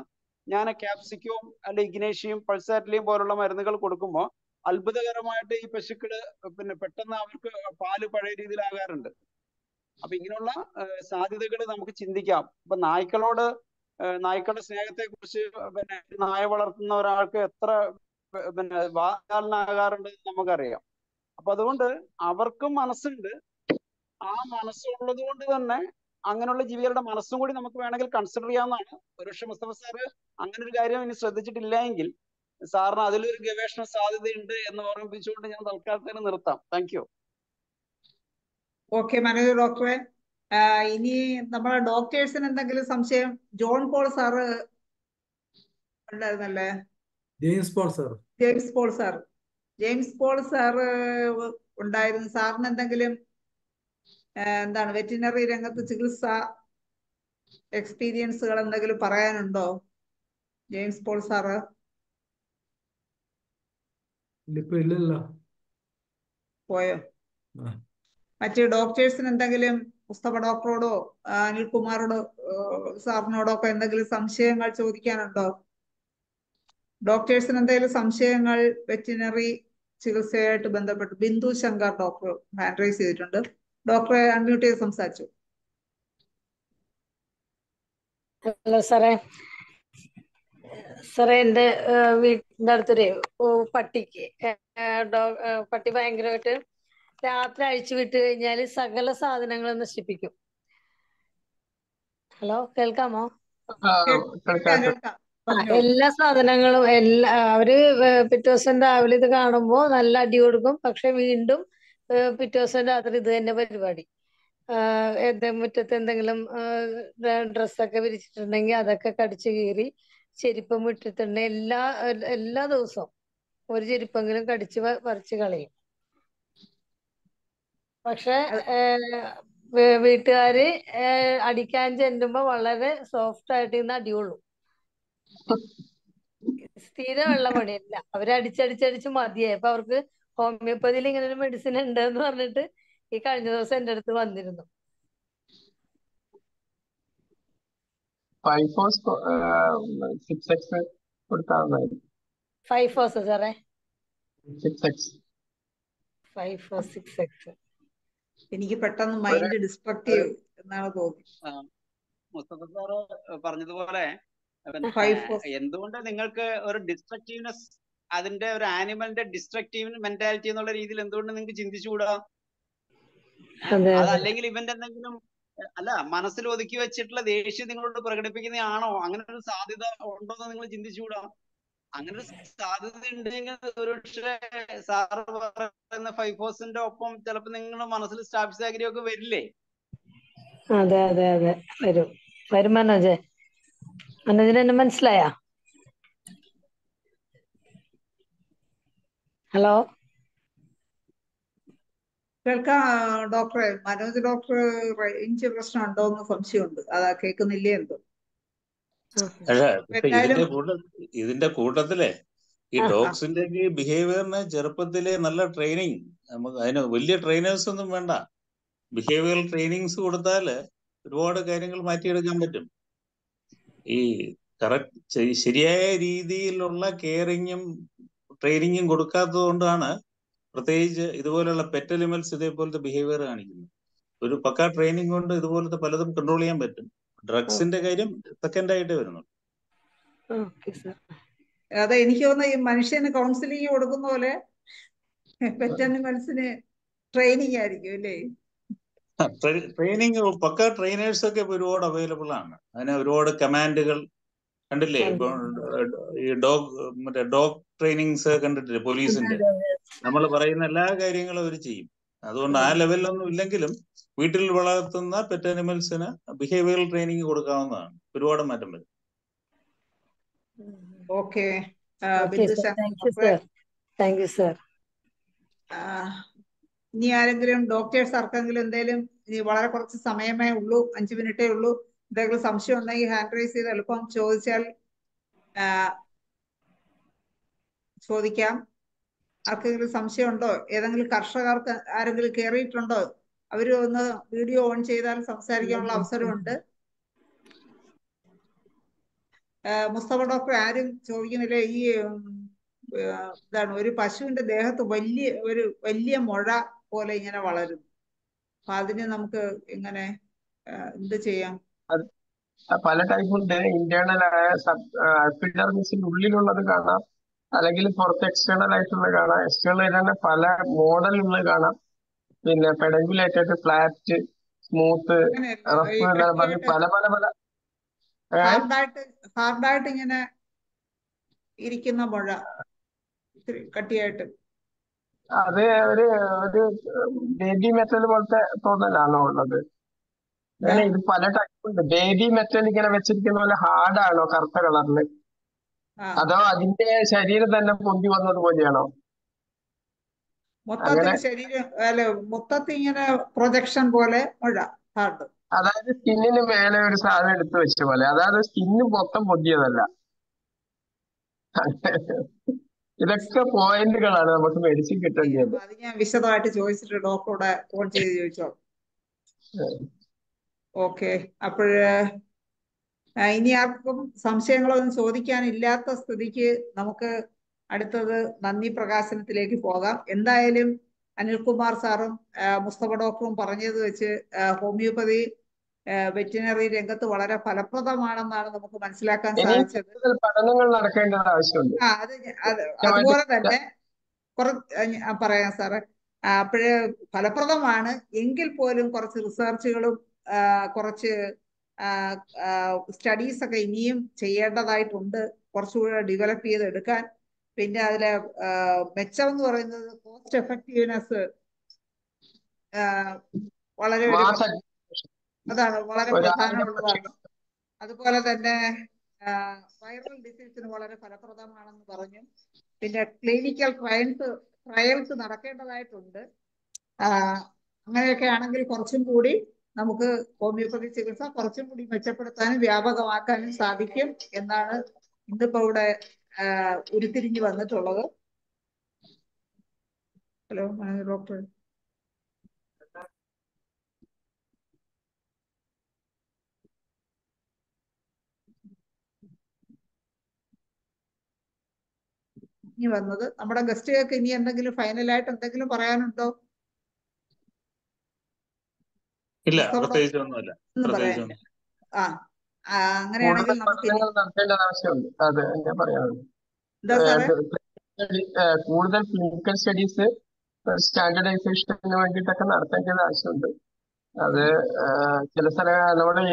[SPEAKER 7] ഞാൻ ക്യാപ്സിക്കവും അല്ലെ ഇഗ്നേഷ്യയും പൾസാറ്റിലെയും പോലുള്ള മരുന്നുകൾ കൊടുക്കുമ്പോൾ അത്ഭുതകരമായിട്ട് ഈ പശുക്കൾ പിന്നെ പെട്ടെന്ന് അവർക്ക് പാൽ പഴയ രീതിയിലാകാറുണ്ട്. അപ്പൊ ഇങ്ങനെയുള്ള സാധ്യതകൾ നമുക്ക് ചിന്തിക്കാം. ഇപ്പൊ നായ്ക്കളോട് നായ്ക്കളുടെ സ്നേഹത്തെ കുറിച്ച് പിന്നെ നായ വളർത്തുന്ന ഒരാൾക്ക് എത്ര പിന്നെ വാചാലനാകാറുണ്ട് നമുക്കറിയാം. അപ്പൊ അതുകൊണ്ട് അവർക്കും മനസ്സുണ്ട്. ആ മനസ്സുള്ളത് കൊണ്ട് തന്നെ അങ്ങനെയുള്ള ജീവികളുടെ മനസ്സും കൂടി നമുക്ക് വേണമെങ്കിൽ കൺസിഡർ ചെയ്യാവുന്നതാണ്. ഒരുപക്ഷെ മുസ്തഫ സാറ് അങ്ങനെ ഒരു കാര്യം ഇനി ശ്രദ്ധിച്ചിട്ടില്ല എങ്കിൽ സാറിന് അതിലൊരു ഗവേഷണ സാധ്യതയുണ്ട് എന്ന് ഓർമ്മിപ്പിച്ചുകൊണ്ട് ഞാൻ തൽക്കാലത്തേന് നിർത്താം. താങ്ക് യു
[SPEAKER 1] ഓക്കെ മനോജ് ഡോക്ടറെ ഇനി നമ്മളെ ഡോക്ടേഴ്സിന് എന്തെങ്കിലും സംശയം? ജോൺ പോൾ സാറ് ഉണ്ടായിരുന്നല്ലേ?
[SPEAKER 2] James Paul sir.
[SPEAKER 1] James Paul sir. James Paul sir ഉണ്ടായിരുന്നു. സാറിന് എന്തെങ്കിലും എന്താണ് വെറ്റിനറി രംഗത്ത് ചികിത്സ എക്സ്പീരിയൻസുകൾ എന്തെങ്കിലും പറയാനുണ്ടോ? James Paul sir? പോയോ. മറ്റ് ഡോക്ടേഴ്സിന് എന്തെങ്കിലും മുസ്തഫ ഡോക്ടറോടോ അനിൽകുമാറോടോ സാറിനോടോ ഒക്കെ എന്തെങ്കിലും സംശയങ്ങൾ ചോദിക്കാനുണ്ടോ? ഡോക്ടേഴ്സിന് എന്തെങ്കിലും സംശയങ്ങൾ വെറ്റിനറി ചികിത്സയായിട്ട് ബന്ധപ്പെട്ട് Bindu Shankar doctor hand raise ചെയ്തിട്ടുണ്ട്. ഡോക്ടറെ അൺമ്യൂട്ട് ചെയ്ത് സംസാരിച്ചു.
[SPEAKER 9] ഹലോ സാറേ. സാറേ എന്റെ വീടിന്റെ അടുത്തൊരു പട്ടിക്ക് പട്ടി ഭയങ്കരമായിട്ട് രാത്രി അഴിച്ചു വിട്ട് കഴിഞ്ഞാൽ സകല സാധനങ്ങളും നശിപ്പിക്കും. ഹലോ കേൾക്കാമോ? എല്ലാ സാധനങ്ങളും എല്ലാ അവർ പിറ്റേ ദിവസം രാവിലെ ഇത് കാണുമ്പോ നല്ല അടി കൊടുക്കും. പക്ഷെ വീണ്ടും പിറ്റേ ദിവസം രാത്രി ഇത് തന്നെ പരിപാടി. മുറ്റത്ത് എന്തെങ്കിലും ഡ്രസ്സൊക്കെ വിരിച്ചിട്ടുണ്ടെങ്കിൽ അതൊക്കെ കടിച്ചു കീറി ചെരുപ്പം വിട്ടിട്ടുണ്ടെങ്കിൽ എല്ലാ എല്ലാ ദിവസവും ഒരു ചെരുപ്പെങ്കിലും കടിച്ച് പറിച്ച് കളയും. പക്ഷെ വീട്ടുകാര് അടിക്കാൻ ചെല്ലുമ്പോ വളരെ സോഫ്റ്റ് ആയിട്ട് ഇന്ന് അടിയുള്ളൂ സ്ഥിരമുള്ള പണിയല്ല. അവർ അടിച്ചടിച്ചടിച്ച് മതിയായി അപ്പൊ അവർക്ക് ഹോമിയോപ്പതിയിൽ ഇങ്ങനെ ഒരു മെഡിസിൻ ഉണ്ട് എന്ന് പറഞ്ഞിട്ട് ഈ കഴിഞ്ഞ ദിവസം എന്റെ അടുത്ത് വന്നിരുന്നു. ഫൈവ് ഫോർസ് സാറേ. Five four six X.
[SPEAKER 1] എനിക്ക് പെട്ടെന്ന് മൈൻഡ് ഡിസ്ട്രക്റ്റീവ് എന്നാണ് തോന്നി
[SPEAKER 7] ആ, മുസ്തഫ സാറ് പറഞ്ഞതുപോലെ എന്തുകൊണ്ട് നിങ്ങൾക്ക് ഒരു ഡിസ്ട്രക്റ്റീവ്നെസ് അതിന്റെ ഒരു ആനിമലിന്റെ ഡിസ്ട്രക്റ്റീവ് മെന്റാലിറ്റി എന്നുള്ള രീതിയിൽ എന്തുകൊണ്ട് നിങ്ങൾക്ക് ചിന്തിച്ചുകൂടാ അതല്ലെങ്കിൽ ഇവന്റെ എന്തെങ്കിലും അല്ല മനസ്സിൽ ഒതുക്കി വെച്ചിട്ടുള്ള ദേഷ്യം നിങ്ങളോട് പ്രകടിപ്പിക്കുന്നതാണോ അങ്ങനെ ഒരു സാധ്യത ഉണ്ടോ എന്ന് നിങ്ങൾ ചിന്തിച്ചുകൂടാ അങ്ങനെ ഒരു സാധ്യത ഉണ്ടെങ്കിൽ ഒരുപക്ഷെ സാറ് പറയുന്ന ഫൈഫോസിന്റെ ഒപ്പം ചിലപ്പോ നിങ്ങളുടെ മനസ്സിൽ സ്റ്റാഫ് സാഗരി ഒക്കെ വരില്ലേ?
[SPEAKER 9] അതെ അതെ അതെ. വരും. വരും മനോജ്. മനോജിന് എന്നെ മനസ്സിലായ? ഹലോ?
[SPEAKER 1] കേൾക്കാം ഡോക്ടറെ. മനോജ് ഡോക്ടർ റേഞ്ച് പ്രശ്നം ഉണ്ടോ എന്ന് സംശയമുണ്ട്. അതാ കേൾക്കുന്നില്ലേ എന്തോ?
[SPEAKER 6] ഇതിന്റെ കൂട്ട ഇതിന്റെ കൂട്ടത്തിലെ ഈ ഡോഗ്സിന്റെ ബിഹേവിയറിന് ചെറുപ്പത്തിലെ നല്ല ട്രെയിനിങ് നമുക്ക് അതിന് വലിയ ട്രെയിനേഴ്സ് ഒന്നും വേണ്ട. ബിഹേവിയറൽ ട്രെയിനിങ്സ് കൊടുത്താൽ ഒരുപാട് കാര്യങ്ങൾ മാറ്റിയെടുക്കാൻ പറ്റും. ഈ കറക്റ്റ് ശരിയായ രീതിയിലുള്ള കെയറിങ്ങും ട്രെയിനിങ്ങും കൊടുക്കാത്തത് കൊണ്ടാണ് പ്രത്യേകിച്ച് ഇതുപോലുള്ള പെറ്റലിമൽസ് ഇതേപോലത്തെ ബിഹേവിയർ കാണിക്കുന്നത്. ഒരു പക്ക ട്രെയിനിങ് കൊണ്ട് ഇതുപോലത്തെ പലതും കൺട്രോൾ ചെയ്യാൻ പറ്റും. ഡ്രഗ്സിന്റെ കാര്യം സെക്കൻഡ് ആയിട്ട് വരുന്നുണ്ട്
[SPEAKER 9] ഓക്കെ സാർ.
[SPEAKER 1] അതെ എനിക്ക് തോന്നുന്നു ഈ മനുഷ്യന് കൗൺസിലിംഗ് കൊടുക്കുന്ന പോലെ അനിമൽസിന് ട്രെയിനിങ് ആയിരിക്കും അല്ലേ?
[SPEAKER 6] ട്രെയിനിങ് പക്ക ട്രെയിനേഴ്സ് ഒക്കെ ഇപ്പൊ ഒരുപാട് അവൈലബിൾ ആണ്. അതിന് ഒരുപാട് കമാൻഡുകൾ കണ്ടില്ലേ? ഇപ്പൊ ഈ ഡോഗ് മറ്റേ ഡോഗ് ട്രെയിനിങ്സ് കണ്ടിട്ടില്ലേ? പോലീസിന്റെ. നമ്മൾ പറയുന്ന എല്ലാ കാര്യങ്ങളും അവർ ചെയ്യും. അതുകൊണ്ട് ആ ലെവലിലൊന്നും ഇല്ലെങ്കിലും വീട്ടിൽ വളർത്തുന്ന പെറ്റ് അനിമൽസിന് ബിഹേവിയറൽ ട്രെയിനിങ് കൊടുക്കാവുന്നതാണ്. ഒരുപാട് മാറ്റം വരും.
[SPEAKER 1] ഓക്കെ.
[SPEAKER 9] താങ്ക് യു സാർ
[SPEAKER 1] ഇനി ആരെങ്കിലും ഡോക്ടേഴ്സ് ആർക്കെങ്കിലും എന്തെങ്കിലും ഇനി വളരെ കുറച്ച് സമയമേ ഉള്ളൂ അഞ്ചു മിനിറ്റേ ഉള്ളൂ എന്തെങ്കിലും സംശയം ഉണ്ടെങ്കിൽ ഹാൻഡ് റൈസ് ചെയ്ത് എളുപ്പം ചോദിച്ചാൽ ചോദിക്കാം. ആർക്കെങ്കിലും സംശയം ഉണ്ടോ ഏതെങ്കിലും കർഷകർക്ക് ആരെങ്കിലും കയറിയിട്ടുണ്ടോ അവർ ഒന്ന് വീഡിയോ ഓൺ ചെയ്താൽ സംസാരിക്കാനുള്ള അവസരമുണ്ട്. മുസ്തഫ ഡോക്ടർ ആരും ചോദിക്കുന്നില്ല. ഈ ഇതാണ് ഒരു പശുവിന്റെ ദേഹത്ത് വലിയ ഒരു വലിയ മുഴ പോലെ ഇങ്ങനെ വളരുന്നു. അപ്പൊ അതിന് നമുക്ക് എങ്ങനെ എന്ത് ചെയ്യാം?
[SPEAKER 5] പല ടൈപ്പ് ഉണ്ട്. ഇന്റേണൽ ആയ സബ് എപ്പിഡെർമിസിന്റെ ഉള്ളിലുള്ളത് കാണാം. അല്ലെങ്കിൽ പുറത്ത് എക്സ്റ്റേണൽ ആയിട്ടുള്ള കാണാം. എക്സ്റ്റേണൽ തന്നെ പല മോഡലുകൾ കാണാം. പിന്നെ പെഡങ്കുലേറ്റഡ് ഫ്ലാറ്റ് സ്മൂത്ത് റഫ് എന്നാണ് പറഞ്ഞ് പല പല പല?
[SPEAKER 1] ഹാർഡായിട്ട് ഇങ്ങനെ ഇരിക്കുന്ന മുഴ കട്ടിയായിട്ട്.
[SPEAKER 5] അത് ഒരു ഒരു ബേബി മെറ്റൽ പോലത്തെ തോന്നലാണോ ഉള്ളത്? ഇത് പല ടൈപ്പ് ഉണ്ട്. ബേബി മെറ്റൽ ഇങ്ങനെ വെച്ചിരിക്കുന്ന പോലെ ഹാർഡാണോ കറുത്ത കളറിൽ
[SPEAKER 1] ആ
[SPEAKER 5] അതോ അതിന്റെ ശരീരം തന്നെ പൊന്തി വന്നത് പോലെയാണോ?
[SPEAKER 1] മൊത്തത്തിൽ ശരീരം അല്ല മൊത്തത്തിൽ ഇങ്ങനെ പ്രൊജക്ഷൻ പോലെ മുഴ ഹാർട്ട്.
[SPEAKER 5] അതായത് സ്കിന്നിന് മേലെ ഒരു സാധനം എടുത്തു വെച്ച പോലെ. അതായത് സ്കിന്ന് മൊത്തം പൊന്തിയതല്ല. ഇതൊക്കെ പോയിന്റുകളാണ് നമുക്ക് മെഡിസിൻ കിട്ടേണ്ടത്.
[SPEAKER 1] അത് ഞാൻ വിശദമായിട്ട് ചോദിച്ചിട്ട് ഡോക്ടറോട് ഫോൺ ചെയ്ത് ചോദിച്ചോ ഓക്കെ അപ്പോഴ് ഇനി ആർക്കും സംശയങ്ങളൊന്നും ചോദിക്കാനില്ലാത്ത സ്ഥിതിക്ക് നമുക്ക് അടുത്തത് നന്ദി പ്രകാശനത്തിലേക്ക് പോകാം. എന്തായാലും അനിൽകുമാർ സാറും മുസ്തഫ ഡോക്ടറും പറഞ്ഞത് വെച്ച് ഹോമിയോപ്പതി വെറ്റിനറി രംഗത്ത് വളരെ ഫലപ്രദമാണെന്നാണ് നമുക്ക് മനസ്സിലാക്കാൻ സാധിച്ചത്.
[SPEAKER 5] പഠനങ്ങൾ നടക്കേണ്ട ആവശ്യമുണ്ട്.
[SPEAKER 1] ആ അത് അതുപോലെ തന്നെ കുറ പറയാം സാറേ. അപ്പോഴ് ഫലപ്രദമാണ്. എങ്കിൽ പോലും കുറച്ച് റിസർച്ചുകളും കുറച്ച് സ്റ്റഡീസ് ഒക്കെ ഇനിയും ചെയ്യേണ്ടതായിട്ടുണ്ട്. കുറച്ചുകൂടെ ഡെവലപ്പ് ചെയ്തെടുക്കാൻ പിന്നെ അതിലെ മെച്ചം എന്ന് പറയുന്നത് കോസ്റ്റ് എഫക്റ്റീവ്നെസ് വളരെ അതാണ് വളരെ പ്രധാനമുള്ളതാണ്. അതുപോലെ തന്നെ വൈറൽ ഡിസീസിന് വളരെ ഫലപ്രദമാണെന്ന് പറഞ്ഞു. പിന്നെ ക്ലിനിക്കൽ ട്രയൽസ് ട്രയൽസ് നടക്കേണ്ടതായിട്ടുണ്ട്. അങ്ങനെയൊക്കെ ആണെങ്കിൽ കുറച്ചും കൂടി നമുക്ക് ഹോമിയോപ്പതി ചികിത്സ കുറച്ചും കൂടി മെച്ചപ്പെടുത്താനും വ്യാപകമാക്കാനും സാധിക്കും എന്നാണ് ഇന്നിപ്പോ ഇവിടെ ഉരുത്തിരിഞ്ഞു വന്നിട്ടുള്ളത്. Hello doctor. ഇനി വന്നത് നമ്മുടെ ഗസ്റ്റുകൾക്ക് ഇനി എന്തെങ്കിലും ഫൈനലായിട്ട് എന്തെങ്കിലും പറയാനുണ്ടോ?
[SPEAKER 6] ഇല്ല പ്രത്യേകിച്ച് ഒന്നുമില്ല
[SPEAKER 1] ഒന്നും
[SPEAKER 6] പ്രത്യേകിച്ച്
[SPEAKER 1] ആ ആ, അങ്ങനെയാണെങ്കിൽ
[SPEAKER 5] കൂടുതൽ ക്ലിനിക്കൽ സ്റ്റഡീസ് സ്റ്റാൻഡർഡൈസേഷന് വേണ്ടിയിട്ടൊക്കെ നടത്തേണ്ടത് ആവശ്യമുണ്ട്. അത് ചില സ്ഥല നമ്മുടെ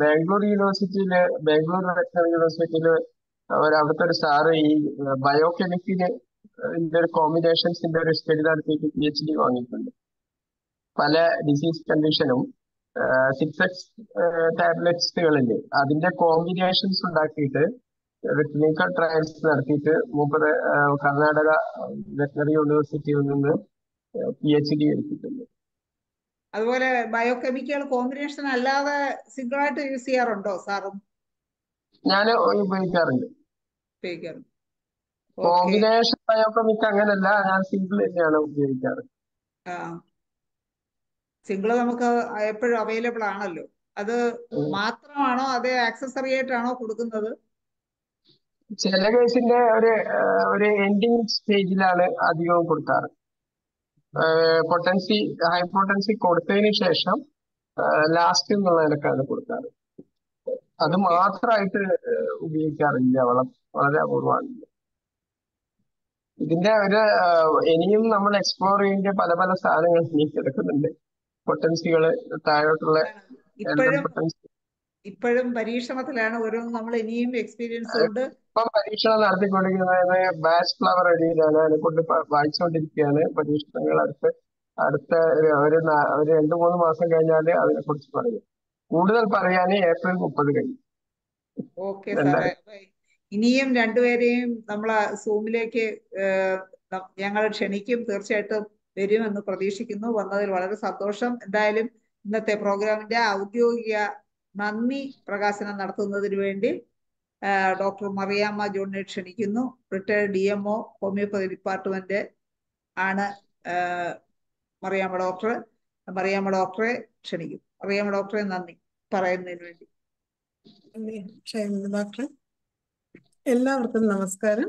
[SPEAKER 5] ബാംഗ്ലൂർ യൂണിവേഴ്സിറ്റിയിൽ ബാംഗ്ലൂർ വെറ്ററിനറി യൂണിവേഴ്സിറ്റിയിൽ അവിടുത്തെ ഒരു സാറ് ഈ ബയോ കെമിസ്ട്രിയിലെ ഒരു കോമ്പിനേഷൻസിന്റെ ഒരു സ്റ്റഡി നടത്തിയിട്ട് പി എച്ച് ഡി വാങ്ങിയിട്ടുണ്ട്. പല ഡിസീസ് കണ്ടീഷനും സിക്സ് എക്സ് ടാബ്ലറ്റ്സുകളില്ലേ അതിന്റെ കോമ്പിനേഷൻസ് ഉണ്ടാക്കിയിട്ട് ക്ലിനിക്കൽ ട്രയൽസ് നടത്തിയിട്ട് മൂപ്പര് കർണാടക വെറ്ററിനറി യൂണിവേഴ്സിറ്റിയിൽ നിന്ന് പി എച്ച് ഡി എടുത്തിട്ടുണ്ട്.
[SPEAKER 1] അതുപോലെ ബയോകെമിക്കൽ കോമ്പിനേഷൻ അല്ലാതെ സിംഗിൾ ആയിട്ട് യൂസ് ചെയ്യാറുണ്ടോ സാറും?
[SPEAKER 5] ഞാൻ ഉപയോഗിക്കാറുണ്ട്.
[SPEAKER 1] ഉപയോഗിക്കാറുണ്ട്. ബയോ
[SPEAKER 5] കോമ്പിനേഷൻ ബയോകെമിക് അങ്ങനല്ല ഞാൻ സിംഗിൾ തന്നെയാണ് ഉപയോഗിക്കാറ്.
[SPEAKER 1] ആ സിംഗിൾ നമുക്ക് എപ്പോഴും അവൈലബിൾ ആണല്ലോ. അത് മാത്രമാണോ അതേ ആക്സസറി ആയിട്ടാണോ കൊടുക്കുന്നത്?
[SPEAKER 5] ചില കേസിന്റെ ഒരു ഒരു എൻഡിങ് സ്റ്റേജിലാണ് അധികവും കൊടുക്കാറ്. പൊട്ടൻസി ഹൈ പൊട്ടൻസി കൊടുത്തതിന് ശേഷം ലാസ്റ്റ് എന്നുള്ള നിലക്കാണ് കൊടുക്കാറ്. അത് മാത്രമായിട്ട് ഉപയോഗിക്കാറില്ല. വളം വളരെ അപൂർവമാണ് ഇതിന്റെ ഒരു ഇനിയും നമ്മൾ എക്സ്പ്ലോർ ചെയ്യേണ്ട പല പല സാധനങ്ങൾ ഇനി കിടക്കുന്നുണ്ട്. പൊട്ടൻസികൾ താഴോട്ടുള്ള
[SPEAKER 1] ഇപ്പോഴും ഇപ്പോഴും പരീക്ഷണത്തിലാണ് ഓരോ നമ്മൾ ഇനിയും എക്സ്പീരിയൻസ് ഉണ്ട്.
[SPEAKER 5] ഇപ്പം പരീക്ഷണം നടത്തിക്കൊണ്ടിരിക്കുന്നത് ബാച്ച് ഫ്ലവർ അടിയിലാണ് അതിനെ കൊണ്ട് വായിച്ചുകൊണ്ടിരിക്കുകയാണ് പരീക്ഷണങ്ങൾ അടുത്ത്. അടുത്ത ഒരു ഒരു രണ്ട് മൂന്ന് മാസം കഴിഞ്ഞാൽ അതിനെ കുറിച്ച് പറയും. കൂടുതൽ പറയാൻ ഏപ്രിൽ മുപ്പത് കഴിയും
[SPEAKER 1] ഓക്കെ സാറേ. ഇനിയും രണ്ടുപേരെയും നമ്മളെ സൂമിലേക്ക് ഞങ്ങൾ ക്ഷണിക്കും. തീർച്ചയായിട്ടും വരുമെന്ന് പ്രതീക്ഷിക്കുന്നു. വന്നതിൽ വളരെ സന്തോഷം. എന്തായാലും ഇന്നത്തെ പ്രോഗ്രാമിന്റെ ഔദ്യോഗിക നന്ദി പ്രകാശനം നടത്തുന്നതിന് വേണ്ടി ഡോക്ടർ മറിയാമ്മ ജോണിനെ ക്ഷണിക്കുന്നു. Retired D M O homoeopathy department ആണ് മറിയാമ്മ ഡോക്ടർ മറിയാമ്മ ഡോക്ടറെ ക്ഷണിക്കും മറിയാമ്മ ഡോക്ടറെ നന്ദി പറയുന്നതിന് വേണ്ടി.
[SPEAKER 10] ഡോക്ടർ എല്ലാവർക്കും നമസ്കാരം.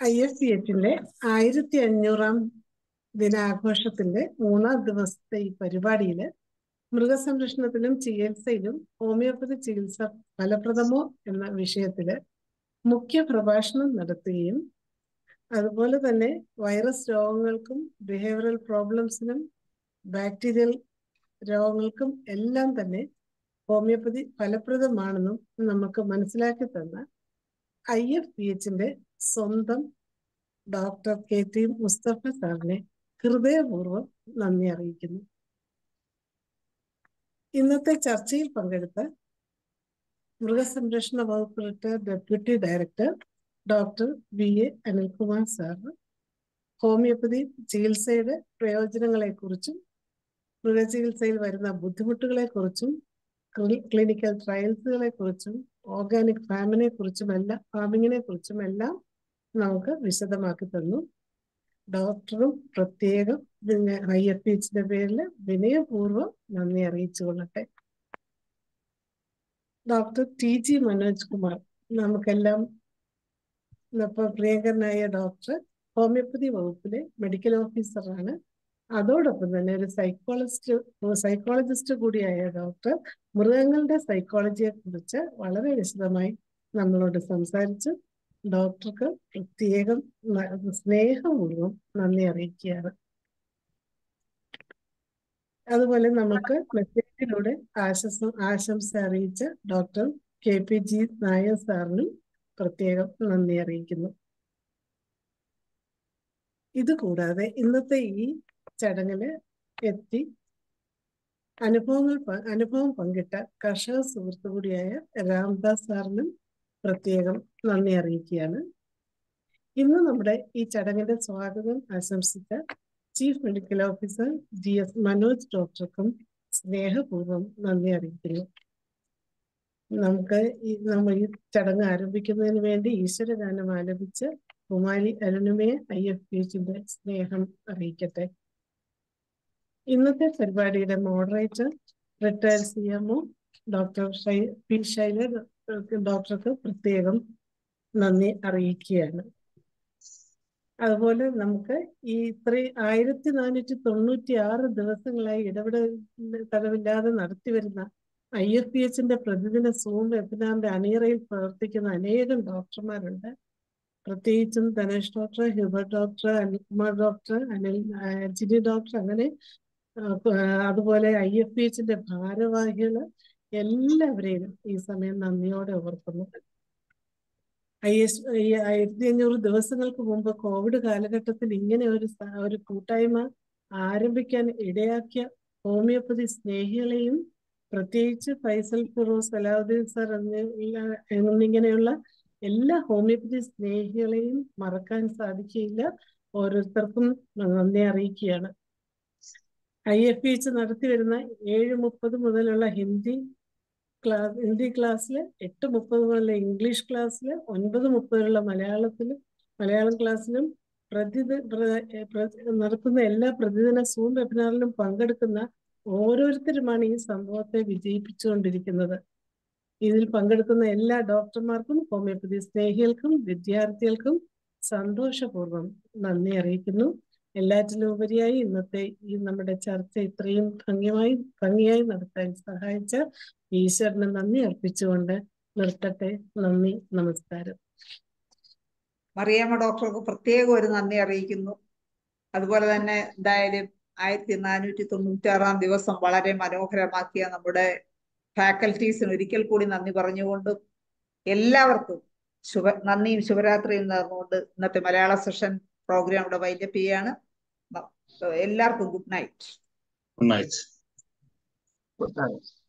[SPEAKER 10] ഐ എഫ് സി എച്ചിന്റെ ആയിരത്തി അഞ്ഞൂറാം ദിനാഘോഷത്തിന്റെ മൂന്നാം ദിവസത്തെ ഈ പരിപാടിയിൽ മൃഗസംരക്ഷണത്തിലും ചികിത്സയിലും ഹോമിയോപ്പതി ചികിത്സ ഫലപ്രദമോ എന്ന വിഷയത്തിൽ മുഖ്യ പ്രഭാഷണം നടത്തുകയും അതുപോലെ തന്നെ വൈറസ് രോഗങ്ങൾക്കും ബിഹേവിയറൽ പ്രോബ്ലംസിനും ബാക്ടീരിയൽ രോഗങ്ങൾക്കും എല്ലാം തന്നെ ഹോമിയോപ്പതി ഫലപ്രദമാണെന്നും നമുക്ക് മനസ്സിലാക്കി തന്ന ഐ എഫ് പി എച്ചിന്റെ സ്വന്തം ഡോക്ടർ കെ ടി മുസ്തഫ സാറിനെ ഹൃദയപൂർവം നന്ദി അറിയിക്കുന്നു. ഇന്നത്തെ ചർച്ചയിൽ പങ്കെടുത്ത മൃഗസംരക്ഷണ വകുപ്പ് retired deputy director doctor V A Anilkumar sir homoeopathy ചികിത്സയുടെ പ്രയോജനങ്ങളെക്കുറിച്ചും മൃഗചികിത്സയിൽ വരുന്ന ബുദ്ധിമുട്ടുകളെക്കുറിച്ചും ക്ലിനിക്കൽ ട്രയൽസുകളെ കുറിച്ചും ഓർഗാനിക് ഫാമിനെ കുറിച്ചും എല്ലാം ഫാമിങ്ങിനെ കുറിച്ചും എല്ലാം നമുക്ക് വിശദമാക്കി തന്നു. ഡോക്ടറും പ്രത്യേകം പിന്നെ ഐ എഫ് എച്ചിന്റെ പേരിൽ വിനയപൂർവം നന്ദി അറിയിച്ചു കൊള്ളട്ടെ doctor T G Manoj Kumar നമുക്കെല്ലാം ഇപ്പൊ പ്രിയങ്കരനായ ഡോക്ടർ ഹോമിയോപ്പതി വകുപ്പിലെ മെഡിക്കൽ ഓഫീസറാണ്. അതോടൊപ്പം തന്നെ ഒരു സൈക്കോളജിസ്റ്റ് സൈക്കോളജിസ്റ്റ് കൂടിയായ ഡോക്ടർ മൃഗങ്ങളുടെ സൈക്കോളജിയെ കുറിച്ച് വളരെ വിശദമായി നമ്മളോട് സംസാരിച്ചു. ഡോക്ടർക്ക് പ്രത്യേകം സ്നേഹപൂർവം നന്ദി അറിയിക്കുകയാണ്. അതുപോലെ നമുക്ക് മെസ്സേജിലൂടെ ആശംസ ആശംസ അറിയിച്ച doctor K P G Nair സാറിനും പ്രത്യേകം നന്ദി അറിയിക്കുന്നു. ഇതുകൂടാതെ ഇന്നത്തെ ഈ ചടങ്ങിൽ എത്തി അനുഭവങ്ങൾ അനുഭവം പങ്കിട്ട കർഷക സുഹൃത്തു കൂടിയായ രാംദാസ് സാറിനും പ്രത്യേകം നന്ദി അറിയിക്കുകയാണ്. ഇന്ന് നമ്മുടെ ഈ ചടങ്ങിന്റെ സ്വാഗതം ആശംസിച്ച chief medical officer G S Manoj ഡോക്ടർക്കും സ്നേഹപൂർവം നന്ദി അറിയിക്കുന്നു. നമുക്ക് ഈ നമ്മൾ ഈ ചടങ്ങ് ആരംഭിക്കുന്നതിന് വേണ്ടി ഈശ്വരഗാനം ആലപിച്ച് കുമാരി അരുണിമയെ ഐ എഫ് പി എച്ചിന്റെ സ്നേഹം അറിയിക്കട്ടെ. ഇന്നത്തെ പരിപാടിയുടെ moderator retired C M O doctor P Shaila ഡോക്ടർക്ക് പ്രത്യേകം നന്ദി അറിയിക്കുകയാണ്. അതുപോലെ നമുക്ക് ഈ ഇത്ര ആയിരത്തി നാനൂറ്റി തൊണ്ണൂറ്റി ആറ് ദിവസങ്ങളായി ഇടപെട തടവില്ലാതെ നടത്തി വരുന്ന ഐ എഫ് പി എച്ചിന്റെ പ്രതിദിന സൂം വെബിനാറിന്റെ അണിയറയിൽ പ്രവർത്തിക്കുന്ന അനേകം ഡോക്ടർമാരുണ്ട്. പ്രത്യേകിച്ചും Dhanesh doctor Huber doctor Anilkumar doctor Anil Jini doctor അങ്ങനെ അതുപോലെ ഐ എഫ് പി എച്ചിന്റെ ഭാരവാഹികൾ എല്ലാവരെയും ഈ സമയം നന്ദിയോടെ ഓർക്കുന്നു. ആയിരത്തി അഞ്ഞൂറ് ദിവസങ്ങൾക്ക് മുമ്പ് കോവിഡ് കാലഘട്ടത്തിൽ ഇങ്ങനെ ഒരു ഒരു കൂട്ടായ്മ ആരംഭിക്കാൻ ഇടയാക്കിയ ഹോമിയോപ്പതി സ്നേഹികളെയും പ്രത്യേകിച്ച് ഫൈസൽ ഫിറോസ് അലാവുദ്ദീൻ സാർ എന്നിങ്ങനെയുള്ള എല്ലാ ഹോമിയോപ്പതി സ്നേഹികളെയും മറക്കാൻ സാധിക്കില്ല ഓരോരുത്തർക്കും നന്ദി അറിയിക്കുകയാണ്. ഐ എഫ് എച്ച് നടത്തി വരുന്ന ഏഴ് മുപ്പത് മുതലുള്ള ഹിന്ദി ക്ലാസ് ഹിന്ദി ക്ലാസ്സിൽ എട്ട് മുപ്പത് മുതലുള്ള ഇംഗ്ലീഷ് ക്ലാസ്സിൽ ഒൻപത് മുപ്പതിലുള്ള മലയാളത്തിൽ മലയാളം ക്ലാസ്സിലും പ്രതിദിന നടത്തുന്ന എല്ലാ പ്രതിദിന സൂം വെബിനാറിലും പങ്കെടുക്കുന്ന ഓരോരുത്തരുമാണ് ഈ സംഭവത്തെ വിജയിപ്പിച്ചുകൊണ്ടിരിക്കുന്നത്. ഇതിൽ പങ്കെടുക്കുന്ന എല്ലാ ഡോക്ടർമാർക്കും ഹോമിയോപ്പതി സ്നേഹികൾക്കും വിദ്യാർത്ഥികൾക്കും സന്തോഷപൂർവം നന്ദി അറിയിക്കുന്നു. എല്ലാറ്റിലും ഉപരിയായി ഇന്നത്തെ ഈ നമ്മുടെ ചർച്ച ഇത്രയും ഭംഗിയായി ഭംഗിയായി നടത്താൻ സഹായിച്ച ഈശ്വരന് നന്ദി അർപ്പിച്ചുകൊണ്ട് നിർത്തട്ടെ. നന്ദി നമസ്കാരം.
[SPEAKER 1] മറിയാമ്മ ഡോക്ടർക്ക് പ്രത്യേകം ഒരു നന്ദി അറിയിക്കുന്നു. അതുപോലെ തന്നെ എന്തായാലും ആയിരത്തി നാനൂറ്റി തൊണ്ണൂറ്റി ആറാം ദിവസം വളരെ മനോഹരമാക്കിയ നമ്മുടെ ഫാക്കൽറ്റീസിന് ഒരിക്കൽ കൂടി നന്ദി പറഞ്ഞുകൊണ്ടും എല്ലാവർക്കും ശുഭ നന്ദിയും ശുഭരാത്രിയും നേർന്നുകൊണ്ട് ഇന്നത്തെ മലയാള സെഷൻ പ്രോഗ്രാം ഇവിടെ വൈൻഡപ്പ് ചെയ്യാണ്. എല്ലാവർക്കും good night.
[SPEAKER 6] Good night.
[SPEAKER 5] Good night.